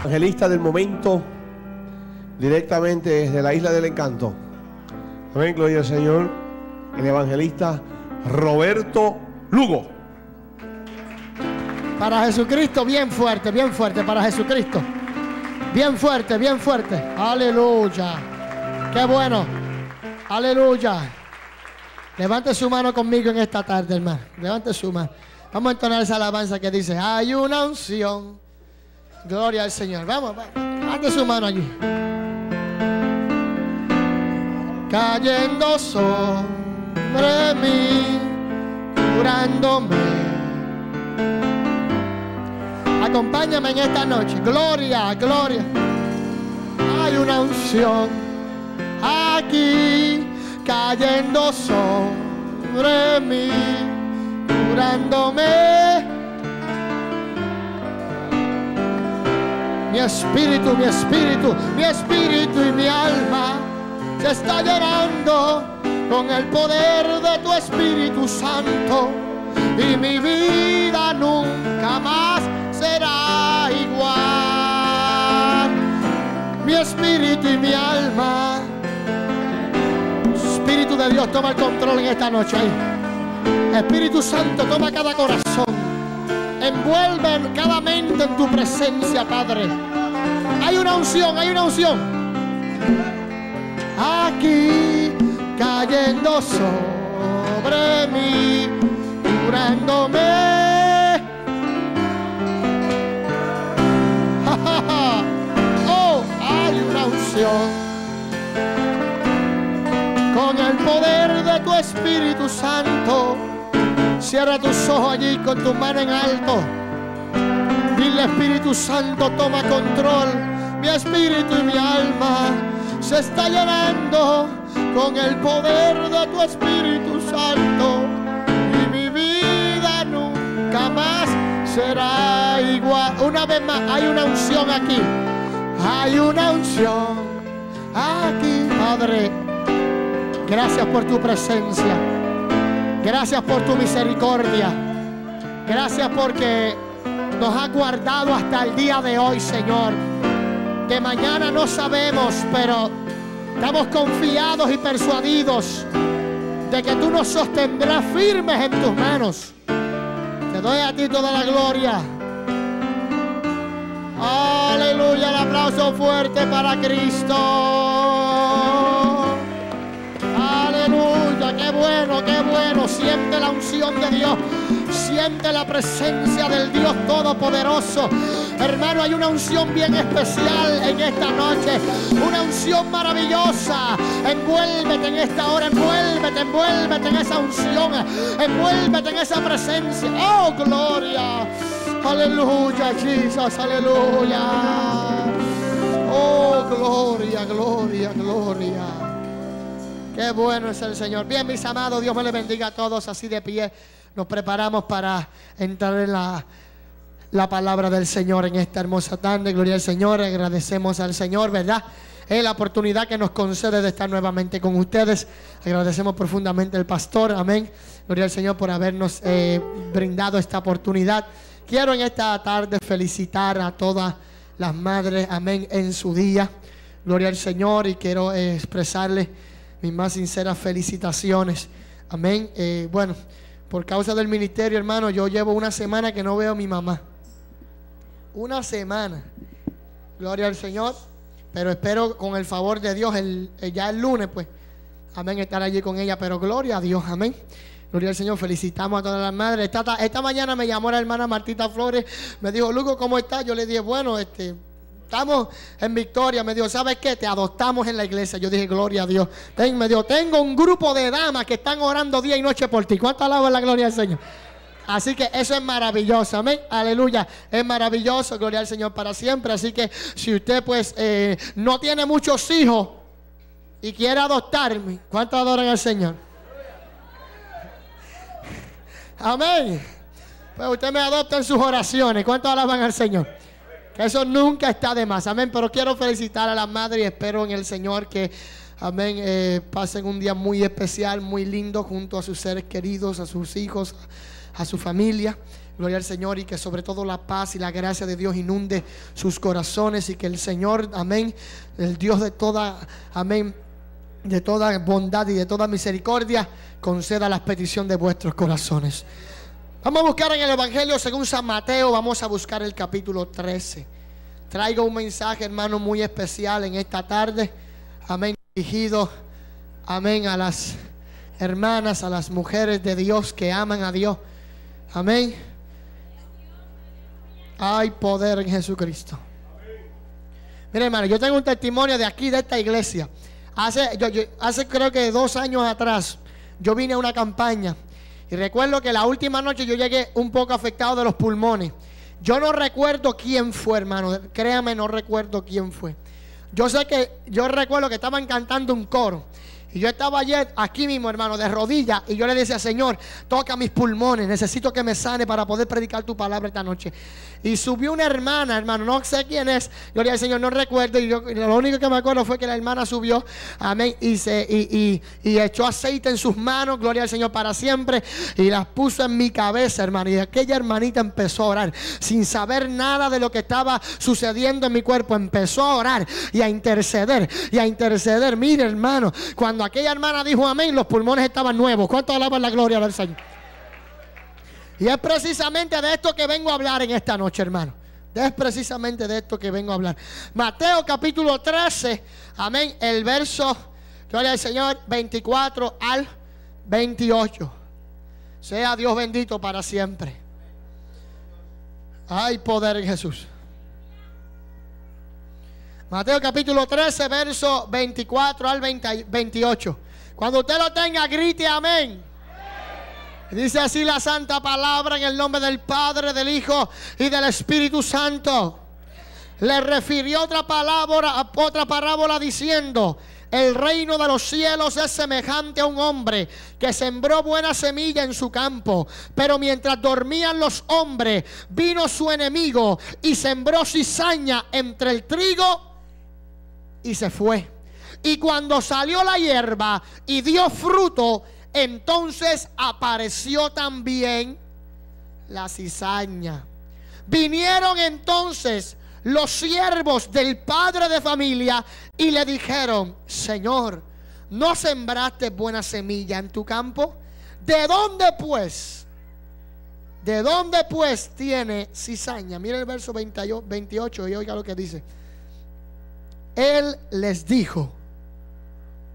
Evangelista del momento, directamente desde la isla del encanto. Amén, gloria al Señor. El evangelista Roberto Lugo. Para Jesucristo, bien fuerte, bien fuerte, para Jesucristo. Bien fuerte, bien fuerte. Aleluya. Qué bueno. Aleluya. Levante su mano conmigo en esta tarde, hermano. Levante su mano. Vamos a entonar esa alabanza que dice, hay una unción. Gloria al Señor. Vamos. Levante su mano allí. Cayendo sobre mí, curándome. Acompáñame en esta noche. Gloria, gloria. Hay una unción aquí cayendo sobre mí, curándome. Mi espíritu, mi espíritu, mi espíritu y mi alma se está llenando con el poder de tu Espíritu Santo y mi vida nunca más será igual. Mi espíritu y mi alma. Espíritu de Dios, toma el control en esta noche. Espíritu Santo, toma cada corazón. Envuelve cada mente en tu presencia, Padre. Hay una unción, hay una unción. Aquí cayendo sobre mí, curándome. oh, hay una unción. Con el poder de tu Espíritu Santo, cierra tus ojos allí con tu mano en alto. Dile Espíritu Santo, toma control. Mi espíritu y mi alma se está llenando con el poder de tu Espíritu Santo. Y mi vida nunca más será igual. Una vez más, hay una unción aquí. Hay una unción aquí, Padre. Gracias por tu presencia. Gracias por tu misericordia. Gracias porque nos ha guardado hasta el día de hoy, Señor. De mañana no sabemos, pero estamos confiados y persuadidos de que tú nos sostendrás firmes en tus manos. Te doy a ti toda la gloria. Aleluya, el aplauso fuerte para Cristo. Qué bueno, qué bueno. Siente la unción de Dios. Siente la presencia del Dios Todopoderoso. Hermano, hay una unción bien especial en esta noche. Una unción maravillosa. Envuélvete en esta hora. Envuélvete, envuélvete en esa unción. Envuélvete en esa presencia. Oh, gloria. Aleluya, Jesús. Aleluya. Oh, gloria, gloria, gloria. Qué bueno es el Señor. Bien, mis amados, Dios me les bendiga a todos así de pie. Nos preparamos para entrar en la, la palabra del Señor en esta hermosa tarde. Gloria al Señor. Agradecemos al Señor, ¿verdad? Es la oportunidad que nos concede de estar nuevamente con ustedes. Agradecemos profundamente al pastor. Amén. Gloria al Señor por habernos eh, brindado esta oportunidad. Quiero en esta tarde felicitar a todas las madres. Amén. En su día. Gloria al Señor. Y quiero eh, expresarles mis más sinceras felicitaciones. Amén. Eh, bueno, por causa del ministerio, hermano, yo llevo una semana que no veo a mi mamá. Una semana. Gloria al Señor. Pero espero con el favor de Dios, el, el- ya el lunes, pues, amén, estar allí con ella. Pero gloria a Dios, amén. Gloria al Señor, felicitamos a todas las madres. Esta, ta- esta mañana me llamó la hermana Martita Flores, me dijo, Lugo, ¿cómo estás? Yo le dije, bueno, este, estamos en victoria. Me dijo, ¿sabes qué? Te adoptamos en la iglesia. Yo dije, gloria a Dios. Me dijo, tengo un grupo de damas que están orando día y noche por ti. ¿Cuánto alabas la gloria del Señor? Así que eso es maravilloso, amén, aleluya, es maravilloso, gloria al Señor para siempre. Así que si usted pues eh, no tiene muchos hijos y quiere adoptarme, ¿cuánto adoran al Señor? Amén. Pues usted me adopta en sus oraciones, ¿cuánto alaban al Señor? Eso nunca está de más, amén. Pero quiero felicitar a las madres y espero en el Señor que, amén, eh, pasen un día muy especial, muy lindo junto a sus seres queridos, a sus hijos, a su familia. Gloria al Señor y que sobre todo la paz y la gracia de Dios inunde sus corazones y que el Señor, amén, el Dios de toda, amén, de toda bondad y de toda misericordia, conceda la petición de vuestros corazones. Vamos a buscar en el Evangelio según San Mateo, vamos a buscar el capítulo 13. Traigo un mensaje, hermano, muy especial en esta tarde. Amén, dirigido, amén, a las hermanas, a las mujeres de Dios que aman a Dios. Amén. Hay poder en Jesucristo. Mire, hermano, yo tengo un testimonio de aquí, de esta iglesia. Hace, yo, hace creo que dos años atrás, yo vine a una campaña y recuerdo que la última noche yo llegué un poco afectado de los pulmones. Yo no recuerdo quién fue, hermano. Créame, no recuerdo quién fue. Yo sé que, yo recuerdo que estaban cantando un coro. Y yo estaba ayer aquí mismo, hermano, de rodillas. Y yo le decía, Señor, toca mis pulmones. Necesito que me sane para poder predicar tu palabra esta noche. Y subió una hermana, hermano, no sé quién es. Gloria al Señor, no recuerdo. Y yo, lo único que me acuerdo fue que la hermana subió, amén, y, se, y, y, echó aceite en sus manos, gloria al Señor, para siempre. Y las puso en mi cabeza, hermano. Y aquella hermanita empezó a orar, sin saber nada de lo que estaba sucediendo en mi cuerpo. Empezó a orar y a interceder, y a interceder. Mire, hermano, cuando aquella hermana dijo amén, los pulmones estaban nuevos. ¿Cuánto alaban la gloria del Señor? Y es precisamente de esto que vengo a hablar en esta noche, hermano. Es precisamente de esto que vengo a hablar. Mateo capítulo 13, amén, el verso, gloria al Señor, 24 al 28. Sea Dios bendito para siempre. Hay poder en Jesús. Mateo capítulo 13, verso 24 al 28. Cuando usted lo tenga, grite amén. Dice así la santa palabra en el nombre del Padre, del Hijo y del Espíritu Santo. Le refirió otra palabra, otra parábola diciendo, el reino de los cielos es semejante a un hombre que sembró buena semilla en su campo. Pero mientras dormían los hombres, vino su enemigo y sembró cizaña entre el trigo y se fue. Y cuando salió la hierba y dio fruto, entonces apareció también la cizaña. Vinieron entonces los siervos del padre de familia y le dijeron, Señor, ¿no sembraste buena semilla en tu campo? ¿De dónde pues? ¿De dónde pues tiene cizaña? Mira el verso 28 y oiga lo que dice. Él les dijo,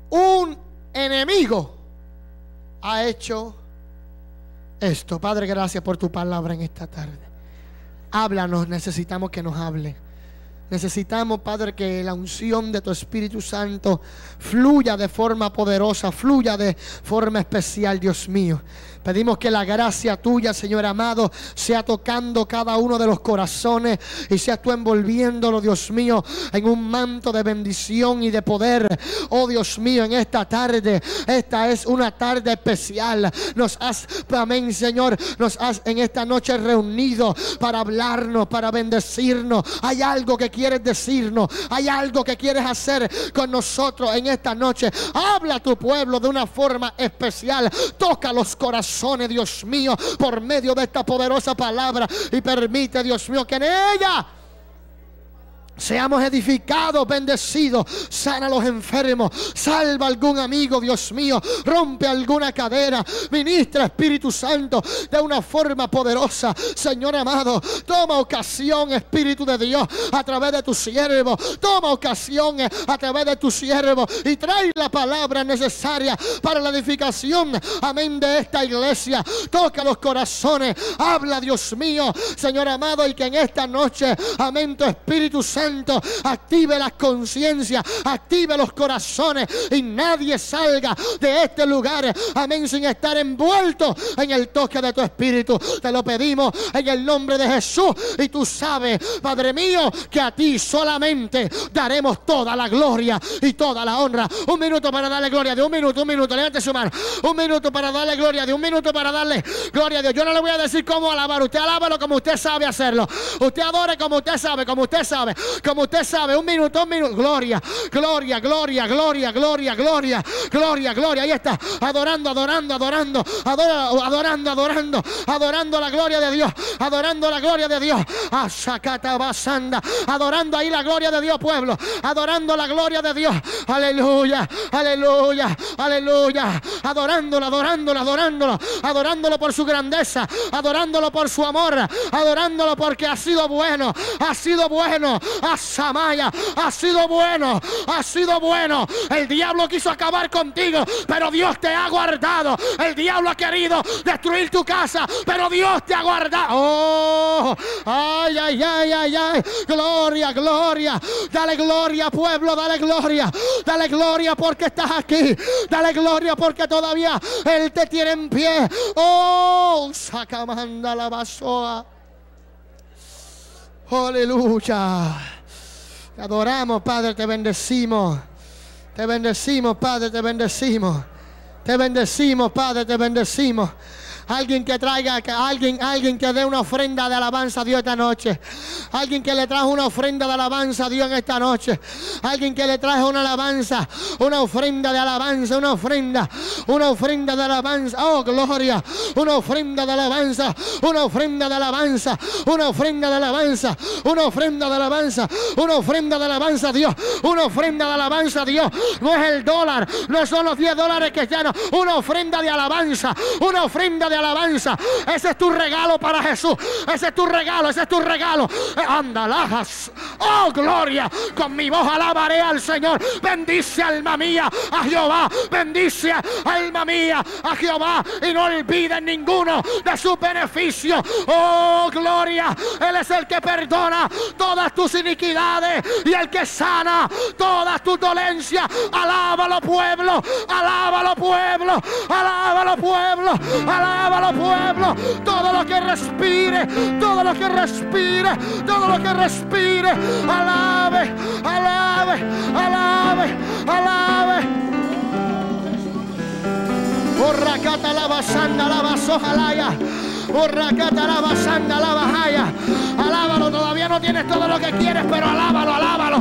un enemigo ha hecho esto. Padre, gracias por tu palabra en esta tarde. Háblanos, necesitamos que nos hable. Necesitamos, Padre, que la unción de tu Espíritu Santo fluya de forma poderosa, fluya de forma especial, Dios mío. Pedimos que la gracia tuya, Señor amado, sea tocando cada uno de los corazones y sea tú envolviéndolo, Dios mío, en un manto de bendición y de poder. Oh Dios mío, en esta tarde, esta es una tarde especial. Nos has, amén, Señor, nos has en esta noche reunido para hablarnos, para bendecirnos. Hay algo que quieres decirnos, hay algo que quieres hacer con nosotros en esta noche. Habla a tu pueblo de una forma especial. Toca los corazones Dios mío, por medio de esta poderosa palabra. Y permite, Dios mío, que en ella Seamos edificados, bendecidos. Sana a los enfermos. Salva algún amigo, Dios mío. Rompe alguna cadera. Ministra Espíritu Santo de una forma poderosa. Señor amado, toma ocasión, Espíritu de Dios, a través de tu siervo. Toma ocasión a través de tu siervo y trae la palabra necesaria para la edificación. Amén de esta iglesia. Toca los corazones. Habla, Dios mío, Señor amado, y que en esta noche, amén, tu Espíritu Santo active la conciencia, active los corazones y nadie salga de este lugar, amén, sin estar envuelto en el toque de tu espíritu. Te lo pedimos en el nombre de Jesús y tú sabes, Padre mío, que a ti solamente daremos toda la gloria y toda la honra. Un minuto para darle gloria, de un minuto, un minuto, levante su mano. Un minuto para darle gloria, de un minuto para darle gloria a Dios. Yo no le voy a decir cómo alabar, usted alábalo como usted sabe hacerlo. Usted adore como usted sabe, como usted sabe. Como usted sabe, un minuto, un minuto. Gloria, gloria, gloria, gloria, gloria, gloria, gloria, gloria. Ahí está, adorando, adorando, adorando, adorando, adorando, adorando la gloria de Dios, adorando la gloria de Dios. Basanda, adorando ahí la gloria de Dios, pueblo, adorando la gloria de Dios. Aleluya, aleluya, aleluya, adorándolo, adorándolo, adorándolo, adorándolo por su grandeza, adorándolo por su amor, adorándolo porque ha sido bueno, ha sido bueno, a Samaya, ha sido bueno, ha sido bueno. El diablo quiso acabar contigo, pero Dios te ha guardado. El diablo ha querido destruir tu casa, pero Dios te ha guardado. Oh, ay, ay, ay, ay, ay. Gloria, gloria. Dale gloria, pueblo, dale gloria. Dale gloria porque estás aquí. Dale gloria porque todavía Él te tiene en pie. Oh, sacamanda la basoa. Aleluya. Te adoramos, Padre, te bendecimos. Te bendecimos, Padre, te bendecimos. Te bendecimos, Padre, te bendecimos. Alguien que traiga, alguien, alguien que dé una ofrenda de alabanza a Dios esta noche. Alguien que le trajo una ofrenda de alabanza a Dios en esta noche. Alguien que le trajo una alabanza, una ofrenda de alabanza, una ofrenda, una ofrenda de alabanza. Oh, gloria. Una ofrenda de alabanza, una ofrenda de alabanza, una ofrenda de alabanza, una ofrenda de alabanza, una ofrenda de alabanza a Dios, una ofrenda de alabanza a Dios. No es el dólar, no son los 10 dólares que no, una ofrenda de alabanza, una ofrenda de alabanza. Ese es tu regalo para Jesús. Ese es tu regalo, ese es tu regalo. Eh, Andalajas. Oh, gloria. Con mi voz alabaré al Señor. Bendice alma mía a Jehová. Bendice alma mía a Jehová. Y no olviden ninguno de sus beneficios. Oh, gloria. Él es el que perdona todas tus iniquidades y el que sana todas tus dolencias. Alábalo, pueblo. Alábalo, pueblo. Alábalo, pueblo. Alábalo los pueblo. Todo lo que respire, todo lo que respire, todo lo que respire. Alabe, alabe, alabe, alabe. Borracata la basanda, la basojalaya. Borracata la basanda, la bajaya. Alábalo, todavía no tienes todo lo que quieres, pero alábalo, alábalo.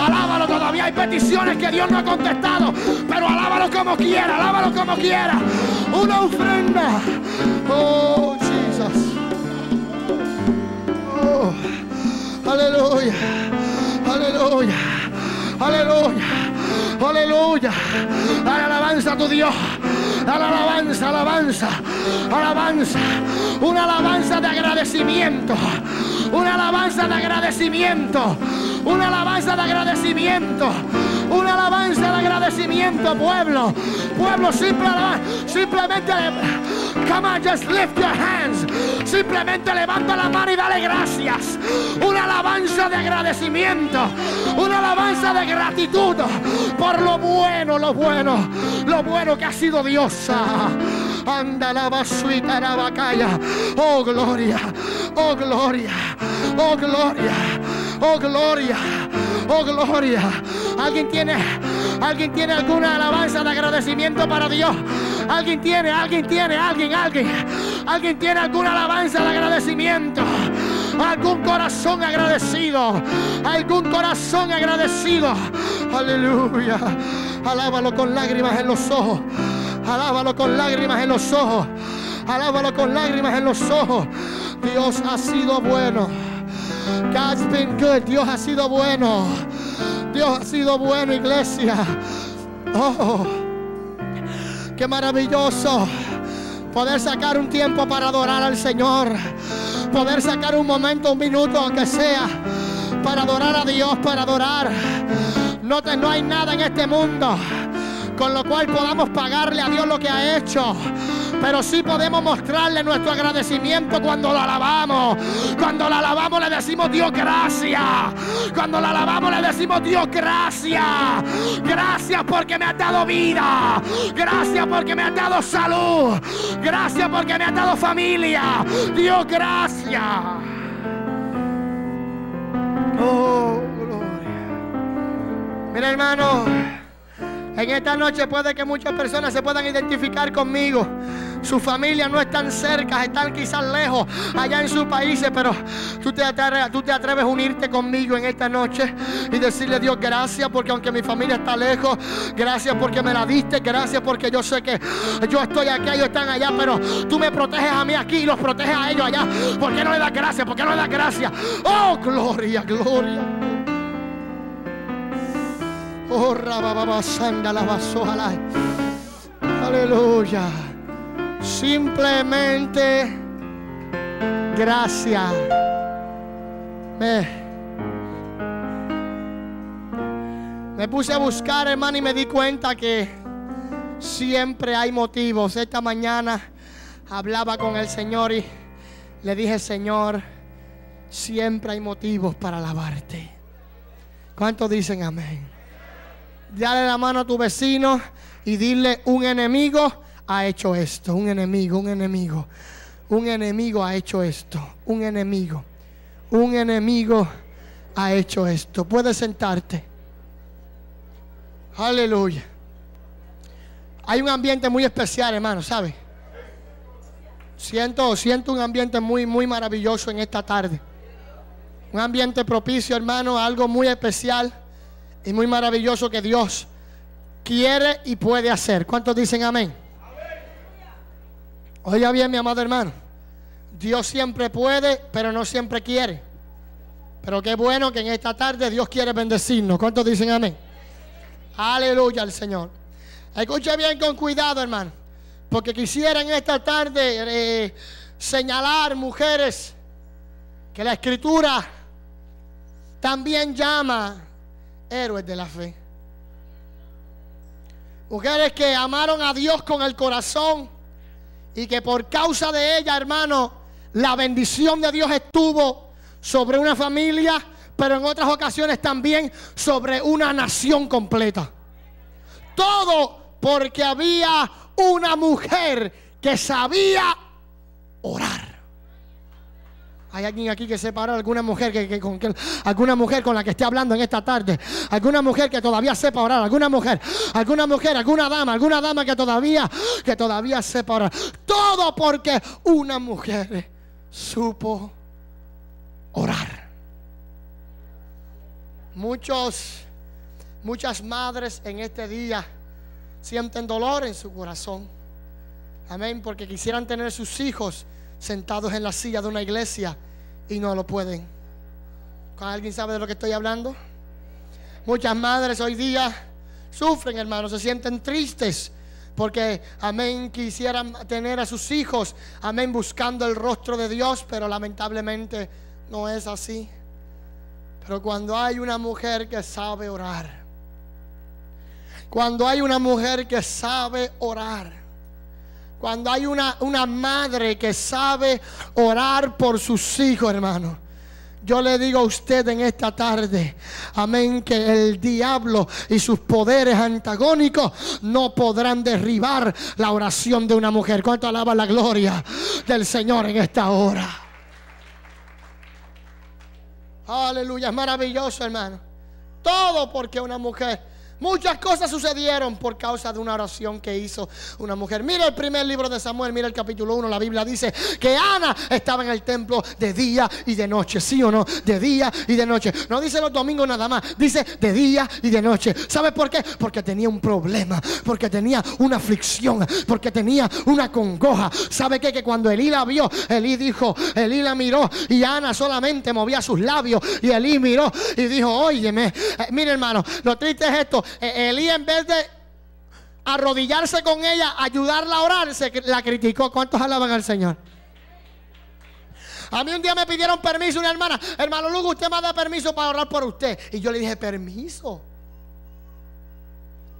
Alábalo, todavía hay peticiones que Dios no ha contestado, pero alábalo como quiera, alábalo como quiera. Una ofrenda. Oh, Jesus. Oh, aleluya. Aleluya. Aleluya. Aleluya. Alabanza a tu Dios. Alabanza, alabanza, alabanza. Una alabanza de agradecimiento. Una alabanza de agradecimiento. Una alabanza de agradecimiento. Una alabanza de agradecimiento, pueblo. Pueblo, simple, simplemente, come on, just lift your hands. Simplemente levanta la mano y dale gracias. Una alabanza de agradecimiento. Una alabanza de gratitud por lo bueno, lo bueno, lo bueno que ha sido Dios. Anda la basuita la bacaya. Oh gloria, oh gloria, oh gloria, oh gloria, oh gloria. Alguien tiene, alguien tiene alguna alabanza de agradecimiento para Dios. Alguien tiene, alguien tiene, alguien, alguien, alguien tiene alguna alabanza de agradecimiento algún corazón agradecido, algún corazón agradecido. Aleluya. Alábalo con lágrimas en los ojos. Alábalo con lágrimas en los ojos. Alábalo con lágrimas en los ojos. Dios ha sido bueno. God's been good. Dios ha sido bueno. Dios ha sido bueno, iglesia. Oh, qué maravilloso poder sacar un tiempo para adorar al Señor. Poder sacar un momento, un minuto, aunque sea, para adorar a Dios, para adorar. No, no hay nada en este mundo con lo cual podamos pagarle a Dios lo que ha hecho. Pero sí podemos mostrarle nuestro agradecimiento cuando lo alabamos. Cuando lo alabamos le decimos Dios gracias. Cuando lo alabamos le decimos Dios gracias. Gracias porque me ha dado vida. Gracias porque me ha dado salud. Gracias porque me ha dado familia. Dios gracias. Oh, gloria. Mira hermano. En esta noche puede que muchas personas se puedan identificar conmigo. Su familia no están cerca, están quizás lejos, allá en sus países, pero tú te, atreves, tú te atreves a unirte conmigo en esta noche y decirle Dios gracias porque aunque mi familia está lejos, gracias porque me la diste, gracias porque yo sé que yo estoy aquí, ellos están allá, pero tú me proteges a mí aquí y los proteges a ellos allá. ¿Por qué no le das gracias? ¿Por qué no le das gracias? Oh, gloria, gloria. Oh, rabababasanda la. Aleluya. Simplemente gracias. Me, me puse a buscar, hermano, y me di cuenta que siempre hay motivos. Esta mañana hablaba con el Señor y le dije, Señor, siempre hay motivos para alabarte. ¿Cuántos dicen amén? Dale la mano a tu vecino y dile, un enemigo ha hecho esto, un enemigo, un enemigo, un enemigo ha hecho esto, un enemigo, un enemigo ha hecho esto. Puedes sentarte. Aleluya. Hay un ambiente muy especial, hermano, ¿sabe? Siento, siento un ambiente muy, muy maravilloso en esta tarde. Un ambiente propicio, hermano, algo muy especial y muy maravilloso que Dios quiere y puede hacer. ¿Cuántos dicen amén? Oiga bien, mi amado hermano. Dios siempre puede, pero no siempre quiere. Pero qué bueno que en esta tarde Dios quiere bendecirnos. ¿Cuántos dicen amén? Aleluya al Señor. Escuche bien con cuidado, hermano. Porque quisiera en esta tarde eh, señalar, mujeres, que la escritura también llama héroes de la fe. Mujeres que amaron a Dios con el corazón y que por causa de ella, hermano, la bendición de Dios estuvo sobre una familia, pero en otras ocasiones también sobre una nación completa. Todo porque había una mujer que sabía orar. Hay alguien aquí que sepa orar, alguna mujer que, con alguna mujer con la que esté hablando en esta tarde, alguna mujer que todavía sepa orar, alguna mujer, alguna mujer, alguna dama, alguna dama que todavía, que todavía sepa orar. Todo porque una mujer supo orar. Muchos, muchas madres en este día sienten dolor en su corazón. Amén, porque quisieran tener sus hijos sentados en la silla de una iglesia y no lo pueden. ¿Alguien sabe de lo que estoy hablando? Muchas madres hoy día sufren, hermanos, se sienten tristes porque, amén, quisieran tener a sus hijos, amén, buscando el rostro de Dios, pero lamentablemente no es así. Pero cuando hay una mujer que sabe orar, cuando hay una mujer que sabe orar, cuando hay una, una madre que sabe orar por sus hijos, hermano. Yo le digo a usted en esta tarde, amén, que el diablo y sus poderes antagónicos no podrán derribar la oración de una mujer. ¿Cuánto alaba la gloria del Señor en esta hora? Aleluya, es maravilloso, hermano. Todo porque una mujer Muchas cosas sucedieron por causa de una oración que hizo una mujer. Mira el primer libro de Samuel, mira el capítulo 1. La Biblia dice que Ana estaba en el templo de día y de noche. ¿Sí o no? De día y de noche. No dice los domingos nada más. Dice de día y de noche. ¿Sabe por qué? Porque tenía un problema. Porque tenía una aflicción. Porque tenía una congoja. ¿Sabe qué? Que cuando Elí la vio, Elí dijo, Elí la miró y Ana solamente movía sus labios. Y Elí miró y dijo, óyeme, eh, mire hermano, lo triste es esto. Eh, Elí en vez de arrodillarse con ella, ayudarla a orar, se la criticó. ¿Cuántos alaban al Señor? A mí un día me pidieron permiso una hermana, hermano Lugo, usted me da permiso para orar por usted. Y yo le dije, permiso.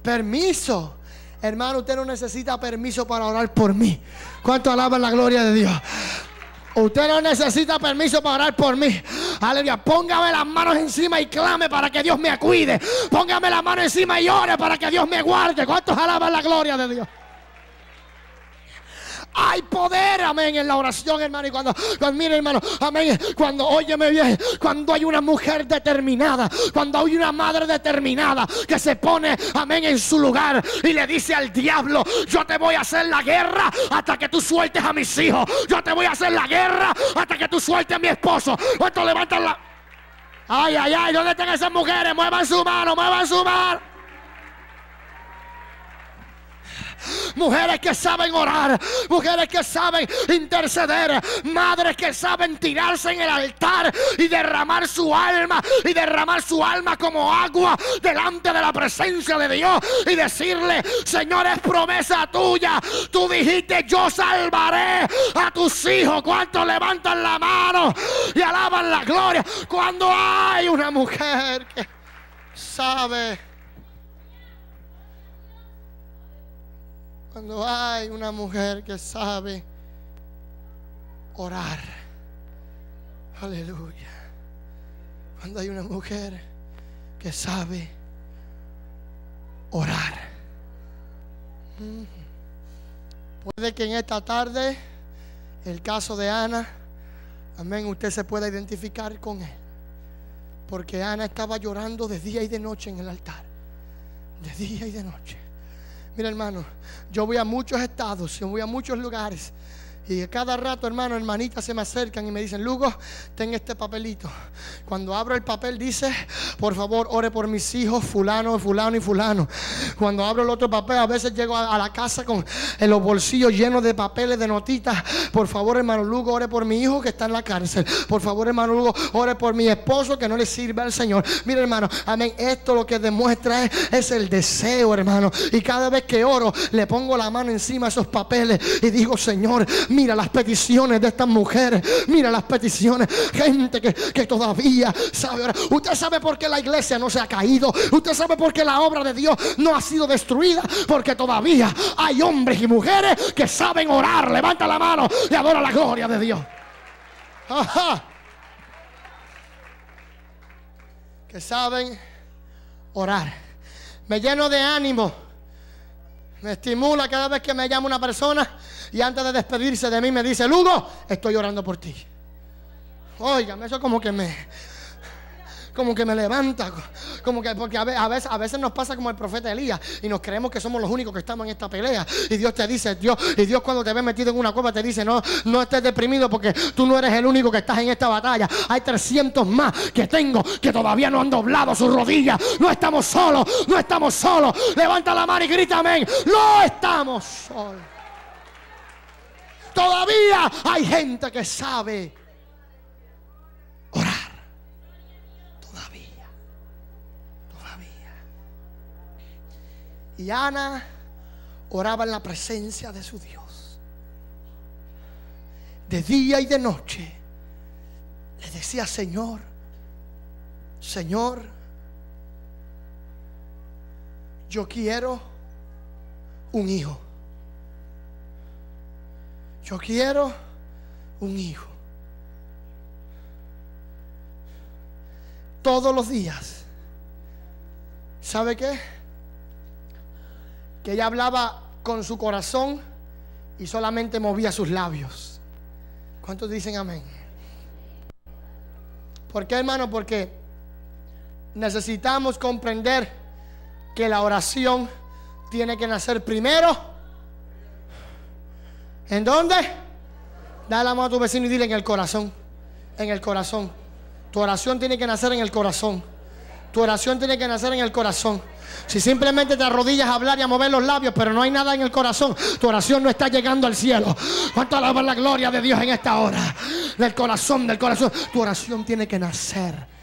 Permiso. Hermano, usted no necesita permiso para orar por mí. ¿Cuánto alaban la gloria de Dios? Usted no necesita permiso para orar por mí. Aleluya. Póngame las manos encima y clame para que Dios me cuide. Póngame las manos encima y ore para que Dios me guarde. ¿Cuántos alaban la gloria de Dios? Hay poder, amén, en la oración, hermano. Y cuando, cuando mire, hermano, amén. Cuando, óyeme bien, cuando hay una mujer determinada, cuando hay una madre determinada que se pone, amén, en su lugar y le dice al diablo: Yo te voy a hacer la guerra hasta que tú sueltes a mis hijos. Yo te voy a hacer la guerra hasta que tú sueltes a mi esposo. ¿Cuánto levantan la.? Ay, ay, ay, ¿dónde están esas mujeres? Muevan su mano, muevan su mano. Mujeres que saben orar, mujeres que saben interceder, madres que saben tirarse en el altar y derramar su alma y derramar su alma como agua delante de la presencia de Dios y decirle, Señor, es promesa tuya. Tú dijiste, yo salvaré a tus hijos. ¿Cuántos levantan la mano y alaban la gloria? Cuando hay una mujer que sabe Cuando hay una mujer que sabe orar. Aleluya. Cuando hay una mujer que sabe orar. Mm. Puede que en esta tarde el caso de Ana, amén, usted se pueda identificar con él. Porque Ana estaba llorando de día y de noche en el altar. De día y de noche. Mira, hermano, yo voy a muchos estados, yo voy a muchos lugares. Y cada rato, hermano, hermanitas se me acercan y me dicen, Lugo, ten este papelito. Cuando abro el papel dice, por favor, ore por mis hijos, fulano, fulano y fulano. Cuando abro el otro papel, a veces llego a, la casa con los bolsillos llenos de papeles, de notitas. Por favor, hermano Lugo, ore por mi hijo que está en la cárcel. Por favor, hermano Lugo, ore por mi esposo que no le sirve al Señor. Mira, hermano, amén. Esto lo que demuestra es, es el deseo, hermano. Y cada vez que oro, le pongo la mano encima de esos papeles y digo, Señor, Mira las peticiones de estas mujeres. Mira las peticiones. Gente que, que todavía sabe Usted sabe por qué la iglesia no se ha caído. Usted sabe por qué la obra de Dios no ha sido destruida. Porque todavía hay hombres y mujeres que saben orar. Levanta la mano y adora la gloria de Dios. Ajá. Que saben orar. Me lleno de ánimo. Me estimula cada vez que me llama una persona y antes de despedirse de mí me dice, Lugo, estoy orando por ti. Óigame, eso como que me, como que me levanta, como que porque a veces, a veces nos pasa como el profeta Elías y nos creemos que somos los únicos que estamos en esta pelea y Dios te dice, Dios y Dios cuando te ve metido en una cueva te dice, "No, no estés deprimido porque tú no eres el único que estás en esta batalla. Hay 300 más que tengo que todavía no han doblado sus rodillas. No estamos solos, no estamos solos. Levanta la mano y grita amén. No estamos solos. Todavía hay gente que sabe Y Ana oraba en la presencia de su Dios. De día y de noche. Le decía, Señor, Señor, yo quiero un hijo. Yo quiero un hijo. Todos los días. ¿Sabe qué? Que ella hablaba con su corazón y solamente movía sus labios. ¿Cuántos dicen amén? ¿Por qué, hermano? Porque necesitamos comprender que la oración tiene que nacer primero ¿En dónde? Dale la mano a tu vecino y dile en el corazón. En el corazón. Tu oración tiene que nacer en el corazón. Tu oración tiene que nacer en el corazón. Si simplemente te arrodillas a hablar y a mover los labios, pero no hay nada en el corazón, tu oración no está llegando al cielo. ¿Cuánto alaba la gloria de Dios en esta hora? Del corazón, del corazón. Tu oración tiene que nacer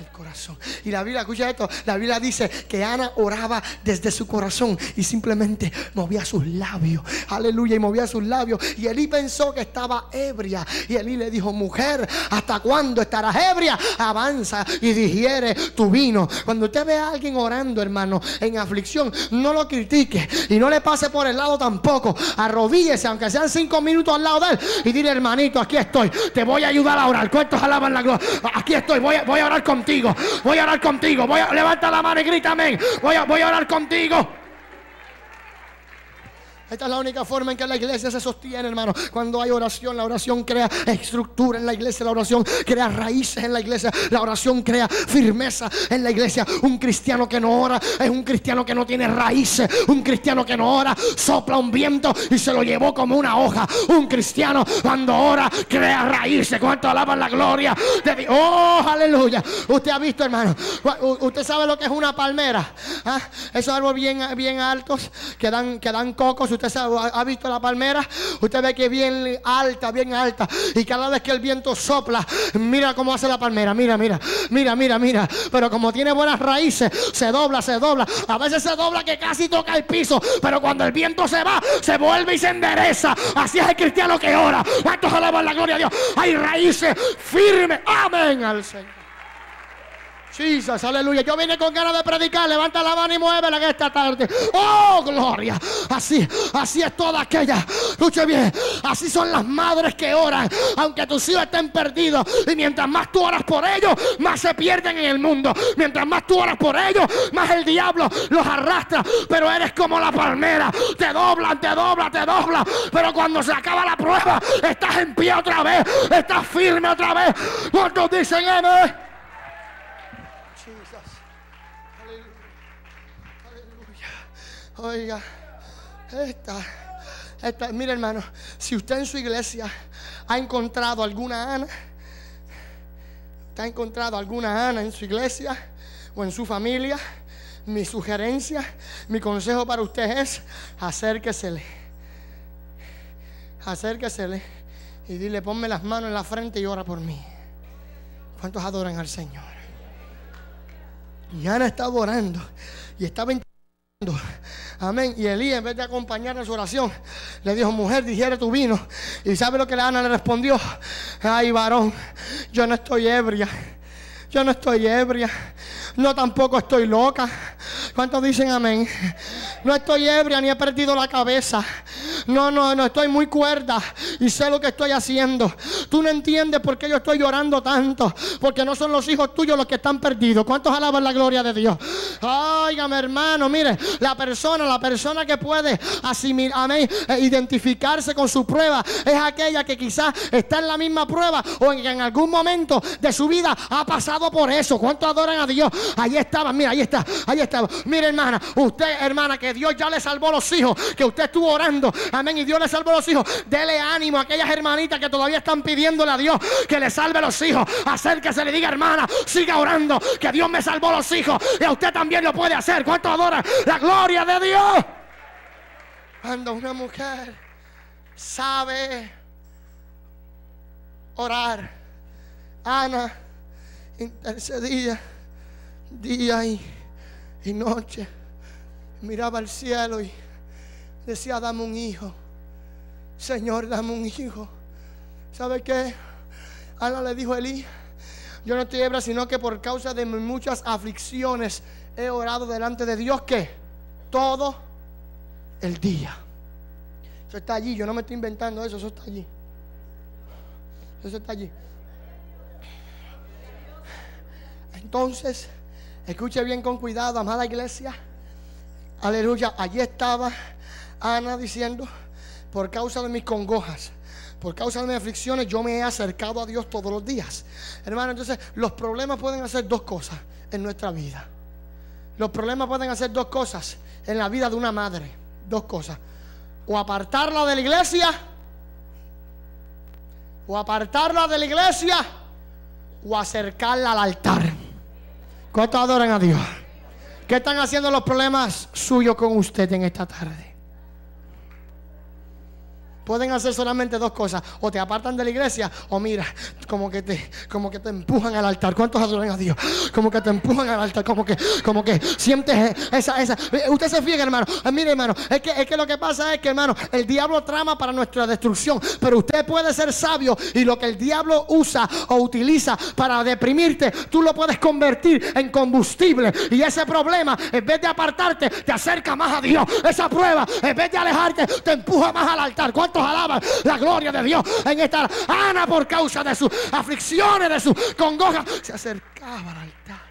el corazón. Y la Biblia, escucha esto, la Biblia dice que Ana oraba desde su corazón y simplemente movía sus labios. Aleluya, y movía sus labios. Y Elí pensó que estaba ebria. Y Elí le dijo, mujer, ¿hasta cuándo estarás ebria? Avanza y digiere tu vino. Cuando usted ve a alguien orando, hermano, en aflicción, no lo critique y no le pase por el lado tampoco. Arrodíllese, aunque sean cinco minutos al lado de él, y dile, hermanito, aquí estoy. Te voy a ayudar a orar. ¿Cuántos alaban la gloria? Aquí estoy, voy a, voy a orar contigo. Voy a orar contigo. Voy a levanta la mano y grita amén. Voy a, voy a orar contigo. Esta es la única forma en que la iglesia se sostiene, hermano. Cuando hay oración, la oración crea estructura en la iglesia, la oración crea raíces en la iglesia, la oración crea firmeza en la iglesia. Un cristiano que no ora es un cristiano que no tiene raíces. Un cristiano que no ora sopla un viento y se lo llevó como una hoja. Un cristiano cuando ora crea raíces. ¿Cuánto alaban la gloria de Dios? Oh, aleluya. Usted ha visto, hermano. Usted sabe lo que es una palmera. ¿Ah? Esos árboles bien, bien altos que dan, que dan cocos usted ha visto la palmera, usted ve que es bien alta, bien alta. Y cada vez que el viento sopla, mira cómo hace la palmera, mira, mira, mira, mira, mira. Pero como tiene buenas raíces, se dobla, se dobla. A veces se dobla que casi toca el piso, pero cuando el viento se va, se vuelve y se endereza. Así es el cristiano que ora. ¿Cuántos alaban la gloria a Dios? Hay raíces firmes. Amén al Señor. Jesus, aleluya. Yo vine con ganas de predicar. Levanta la mano y muévela en esta tarde. Oh, gloria. Así, así es toda aquella. Escuche bien. Así son las madres que oran. Aunque tus hijos estén perdidos. Y mientras más tú oras por ellos, más se pierden en el mundo. Mientras más tú oras por ellos, más el diablo los arrastra. Pero eres como la palmera. Te doblan, te dobla, te dobla. Pero cuando se acaba la prueba, estás en pie otra vez. Estás firme otra vez. ¿Cuántos dicen amén? Oiga, esta, esta, mire hermano, si usted en su iglesia ha encontrado alguna Ana, ha encontrado alguna Ana en su iglesia o en su familia, mi sugerencia, mi consejo para usted es acérquesele. Acérquesele y dile, ponme las manos en la frente y ora por mí. ¿Cuántos adoran al Señor? Y Ana estaba orando y estaba Amén. Y Elías, en vez de acompañar en su oración, le dijo: Mujer, digiere tu vino. Y sabe lo que la Ana le respondió: Ay, varón, yo no estoy ebria. Yo no estoy ebria. No tampoco estoy loca. ¿Cuántos dicen amén? No estoy ebria ni he perdido la cabeza. No, no, no estoy muy cuerda y sé lo que estoy haciendo. Tú no entiendes por qué yo estoy llorando tanto. Porque no son los hijos tuyos los que están perdidos. ¿Cuántos alaban la gloria de Dios? Óigame, hermano, mire, la persona, la persona que puede asimilar, amén, e identificarse con su prueba es aquella que quizás está en la misma prueba o en, en algún momento de su vida ha pasado por eso. ¿Cuántos adoran a Dios? Ahí estaba, mira, ahí está, ahí estaba. Mire, hermana, usted, hermana, que Dios ya le salvó los hijos, que usted estuvo orando, amén, y Dios le salvó los hijos. Dele ánimo a aquellas hermanitas que todavía están pidiéndole a Dios que le salve los hijos. Acérquese, le diga, hermana, siga orando, que Dios me salvó los hijos, y a usted también lo puede hacer. ¿Cuánto adora la gloria de Dios? Cuando una mujer sabe orar, Ana intercedía día y, noche. Miraba al cielo y decía, dame un hijo. Señor, dame un hijo. ¿Sabe qué? Ana le dijo a Elí, yo no estoy hebra, sino que por causa de muchas aflicciones he orado delante de Dios que todo el día. Eso está allí, yo no me estoy inventando eso, eso está allí. Eso está allí. Entonces, escuche bien con cuidado, amada iglesia. Aleluya, allí estaba Ana diciendo, por causa de mis congojas, por causa de mis aflicciones, yo me he acercado a Dios todos los días. Hermano, entonces los problemas pueden hacer dos cosas en nuestra vida. Los problemas pueden hacer dos cosas en la vida de una madre. Dos cosas. O apartarla de la iglesia. O apartarla de la iglesia. O acercarla al altar. ¿Cuántos adoran a Dios? ¿Qué están haciendo los problemas suyos con usted en esta tarde? Pueden hacer solamente dos cosas. O te apartan de la iglesia, o mira, como que te, como que te empujan al altar. ¿Cuántos adoran a Dios? Como que te empujan al altar, como que, como que sientes esa, esa. Usted se fija, hermano. Eh, mire, hermano, es que, es que lo que pasa es que, hermano, el diablo trama para nuestra destrucción. Pero usted puede ser sabio y lo que el diablo usa o utiliza para deprimirte, tú lo puedes convertir en combustible. Y ese problema, en vez de apartarte, te acerca más a Dios. Esa prueba, en vez de alejarte, te empuja más al altar. ¿Cuántos alaban la gloria de Dios en esta Ana por causa de sus aflicciones, de su congoja, se acercaba al altar.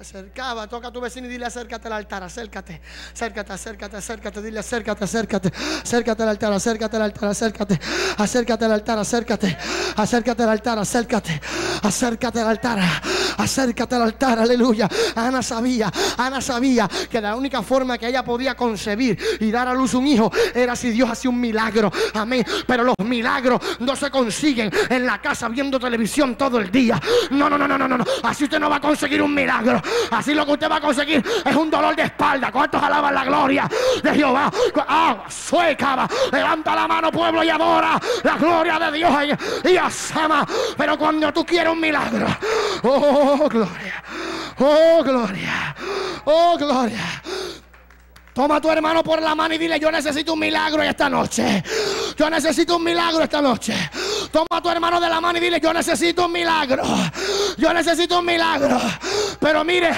acercaba, toca a tu vecino y dile acércate al altar, acércate, acércate, acércate, acércate, dile acércate, acércate, acércate al altar, acércate al altar, acércate, acércate al altar, acércate, acércate al altar, acércate, acércate al altar, acércate al altar, aleluya. Ana sabía, Ana sabía que la única forma que ella podía concebir y dar a luz un hijo era si Dios hacía un milagro, amén. Pero los milagros no se consiguen en la casa viendo televisión todo el día. No, no, no, no, no, no. Así usted no va a conseguir un milagro. Así lo que usted va a conseguir es un dolor de espalda. ¿Cuántos alaban la gloria de Jehová? Ah, sueca, levanta la mano pueblo y adora la gloria de Dios y, asama. Pero cuando tú quieres un milagro, oh Oh, gloria, oh gloria, oh gloria. Toma a tu hermano por la mano y dile, yo necesito un milagro esta noche. Yo necesito un milagro esta noche. Toma a tu hermano de la mano y dile, yo necesito un milagro. Yo necesito un milagro. Pero mire,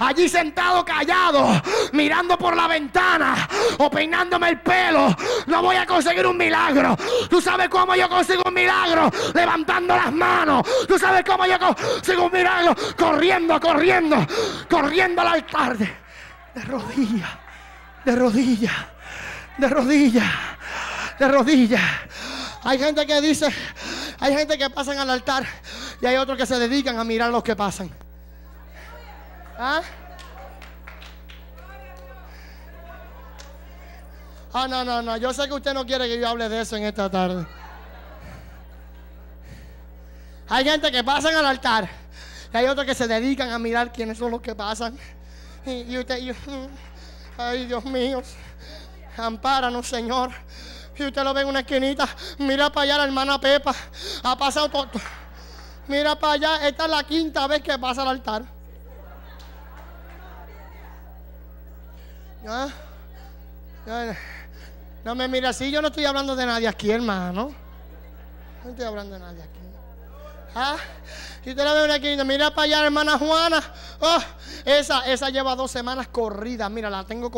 allí sentado callado, mirando por la ventana o peinándome el pelo, no voy a conseguir un milagro. ¿Tú sabes cómo yo consigo un milagro? Levantando las manos. ¿Tú sabes cómo yo consigo un milagro? Corriendo, corriendo, corriendo al altar de, rodillas de rodillas, de rodillas, de rodillas. Hay gente que dice, hay gente que pasan al altar y hay otros que se dedican a mirar los que pasan. ¿Ah? Ah, no, no, no. Yo sé que usted no quiere que yo hable de eso en esta tarde. Hay gente que pasan al altar y hay otros que se dedican a mirar quiénes son los que pasan. Y, usted, y, Ay, Dios mío. Ampáranos, Señor. Y usted lo ve en una esquinita. Mira para allá la hermana Pepa. Ha pasado todo. Mira para allá. Esta es la quinta vez que pasa al altar. No me mira así. Yo no estoy hablando de nadie aquí, hermano. No estoy hablando de nadie aquí. ¿Ah? Y usted la ve aquí, mira para allá, hermana Juana. Oh, esa, esa lleva dos semanas corridas. Mira, la tengo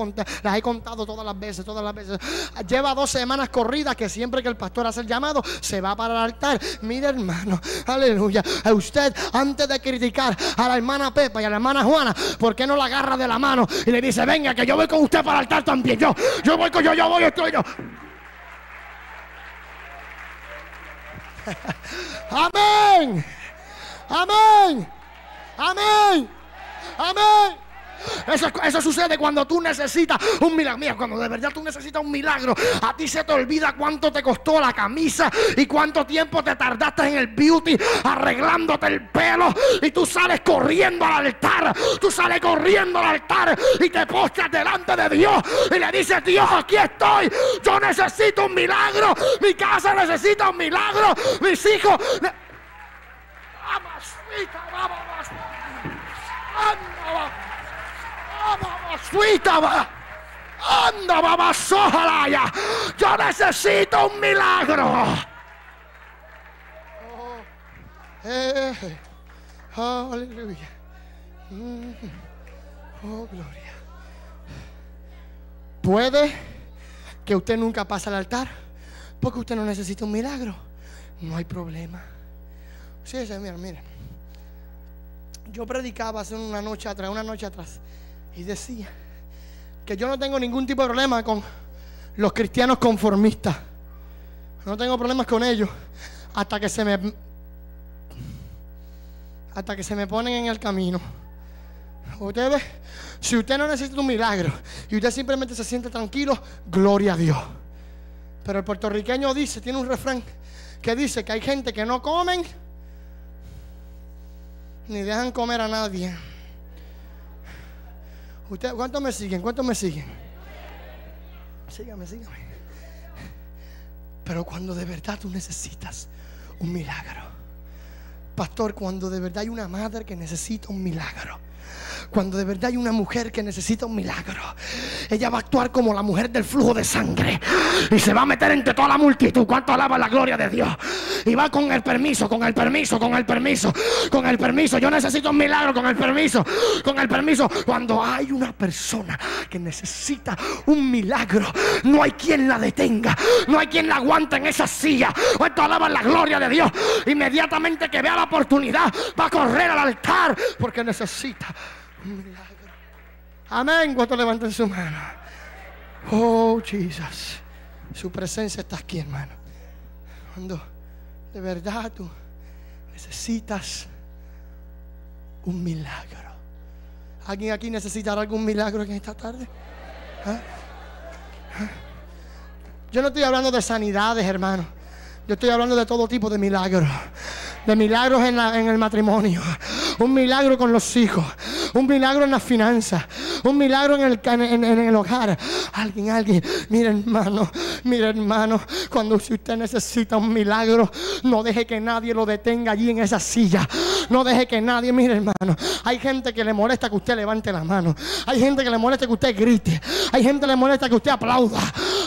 las he contado todas las veces, todas las veces. Lleva dos semanas corridas que siempre que el pastor hace el llamado, se va para el altar. Mira, hermano, aleluya. A usted, antes de criticar a la hermana Pepa y a la hermana Juana, ¿por qué no la agarra de la mano y le dice, venga, que yo voy con usted para el altar también? Yo, yo voy con yo, yo voy, estoy yo. Amén. Amén. Amén. Amén. Eso, sucede cuando tú necesitas un milagro. Mira, cuando de verdad tú necesitas un milagro, a ti se te olvida cuánto te costó la camisa y cuánto tiempo te tardaste en el beauty arreglándote el pelo. Y tú sales corriendo al altar. Tú sales corriendo al altar y te postras delante de Dios y le dices: Dios, aquí estoy. Yo necesito un milagro. Mi casa necesita un milagro. Mis hijos. Anda, Yo necesito un milagro. Oh, eh, aleluya. Mm, oh, gloria. Puede que usted nunca pase al altar porque usted no necesita un milagro. No hay problema. Sí, mira, mira. Yo predicaba hace una noche atrás, una noche atrás, y decía que yo no tengo ningún tipo de problema con los cristianos conformistas. No tengo problemas con ellos hasta que se me hasta que se me ponen en el camino. Usted ve, si usted no necesita un milagro y usted simplemente se siente tranquilo, gloria a Dios. Pero el puertorriqueño dice, tiene un refrán que dice que hay gente que no comen ni dejan comer a nadie. ¿Usted, ¿Cuántos me siguen? ¿Cuántos me siguen? Sígame, sígame. Pero cuando de verdad tú necesitas un milagro, pastor, cuando de verdad hay una madre que necesita un milagro cuando de verdad hay una mujer que necesita un milagro, ella va a actuar como la mujer del flujo de sangre y se va a meter entre toda la multitud. ¿Cuánto alaba la gloria de Dios? Y va con el permiso, con el permiso, con el permiso, con el permiso. Yo necesito un milagro con el permiso, con el permiso. Cuando hay una persona que necesita un milagro, no hay quien la detenga, no hay quien la aguante en esa silla. ¿Cuánto alaba la gloria de Dios? Inmediatamente que vea la oportunidad, va a correr al altar porque necesita milagro. Amén. Cuando levanten su mano. Oh, Jesus. Su presencia está aquí, hermano. Cuando de verdad tú necesitas un milagro. ¿Alguien aquí necesitará algún milagro en esta tarde? ¿Ah? ¿Ah? Yo no estoy hablando de sanidades, hermano. Yo estoy hablando de todo tipo de milagros. De milagros en, el matrimonio. Un milagro con los hijos. Un milagro en las finanzas. Un milagro en el, hogar. Alguien, alguien. Mire, hermano. Mire, hermano. Cuando si usted necesita un milagro, no deje que nadie lo detenga allí en esa silla. No deje que nadie, mire, hermano. Hay gente que le molesta que usted levante la mano. Hay gente que le molesta que usted grite. Hay gente que le molesta que usted aplauda.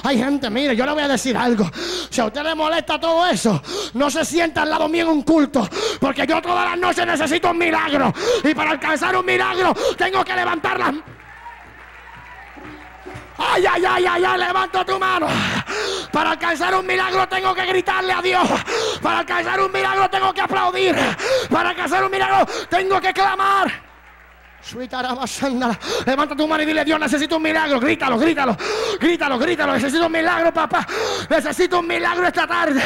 Hay gente, mire, yo le voy a decir algo. Si a usted le molesta todo eso, no se sienta al lado mío en un Porque yo todas las noches necesito un milagro. Y para alcanzar un milagro, tengo que levantar las Ay, ay, ay, ay, ay, levanto tu mano. Para alcanzar un milagro tengo que gritarle a Dios. Para alcanzar un milagro tengo que aplaudir. Para alcanzar un milagro tengo que clamar. Levanta tu mano y dile, Dios, necesito un milagro. Grítalo, grítalo, grítalo, grítalo. Necesito un milagro, papá. Necesito un milagro esta tarde.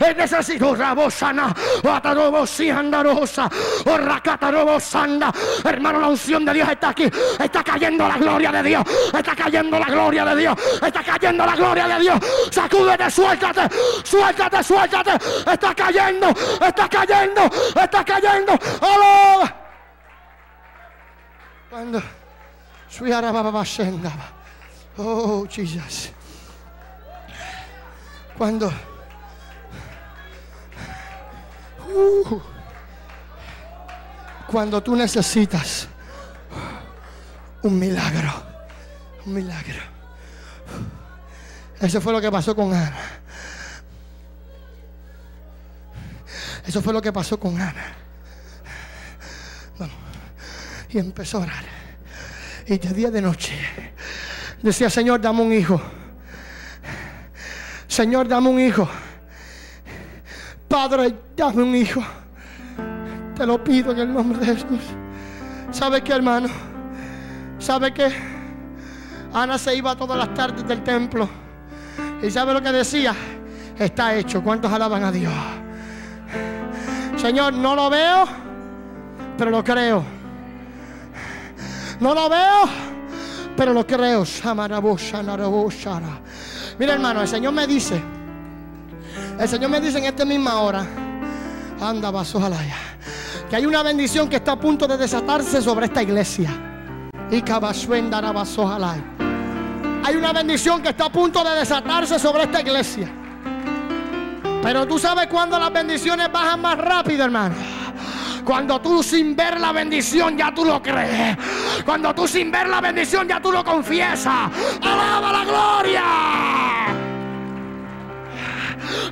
Eh, Necesito rabosana. Atarobosi andarosa. O racatarobosanda. Hermano, la unción de Dios está aquí. Está cayendo la gloria de Dios. Está cayendo la gloria de Dios. Está cayendo la gloria de Dios. Sacúdete, suéltate. Suéltate, suéltate. Está cayendo. Está cayendo. Está cayendo. ¡Aló! Cuando. Oh, Jesus. Cuando Uh. cuando tú necesitas un milagro, un milagro. Eso fue lo que pasó con Ana. Eso fue lo que pasó con Ana. Y empezó a orar. Y de día de noche decía, Señor, dame un hijo. Señor, dame un hijo. Padre, dame un hijo. Te lo pido en el nombre de Jesús. ¿Sabe qué, hermano? ¿Sabe qué? Ana se iba todas las tardes del templo. ¿Y sabe lo que decía? Está hecho. ¿Cuántos alaban a Dios? Señor, no lo veo, pero lo creo. No lo veo, pero lo creo. Mira, hermano, el Señor me dice, el Señor me dice en esta misma hora, anda, vasojalaya, que hay una bendición que está a punto de desatarse sobre esta iglesia. Y. Hay una bendición que está a punto de desatarse sobre esta iglesia. Pero tú sabes cuándo las bendiciones bajan más rápido, hermano. Cuando tú sin ver la bendición ya tú lo crees. Cuando tú sin ver la bendición ya tú lo confiesas. Alaba la gloria.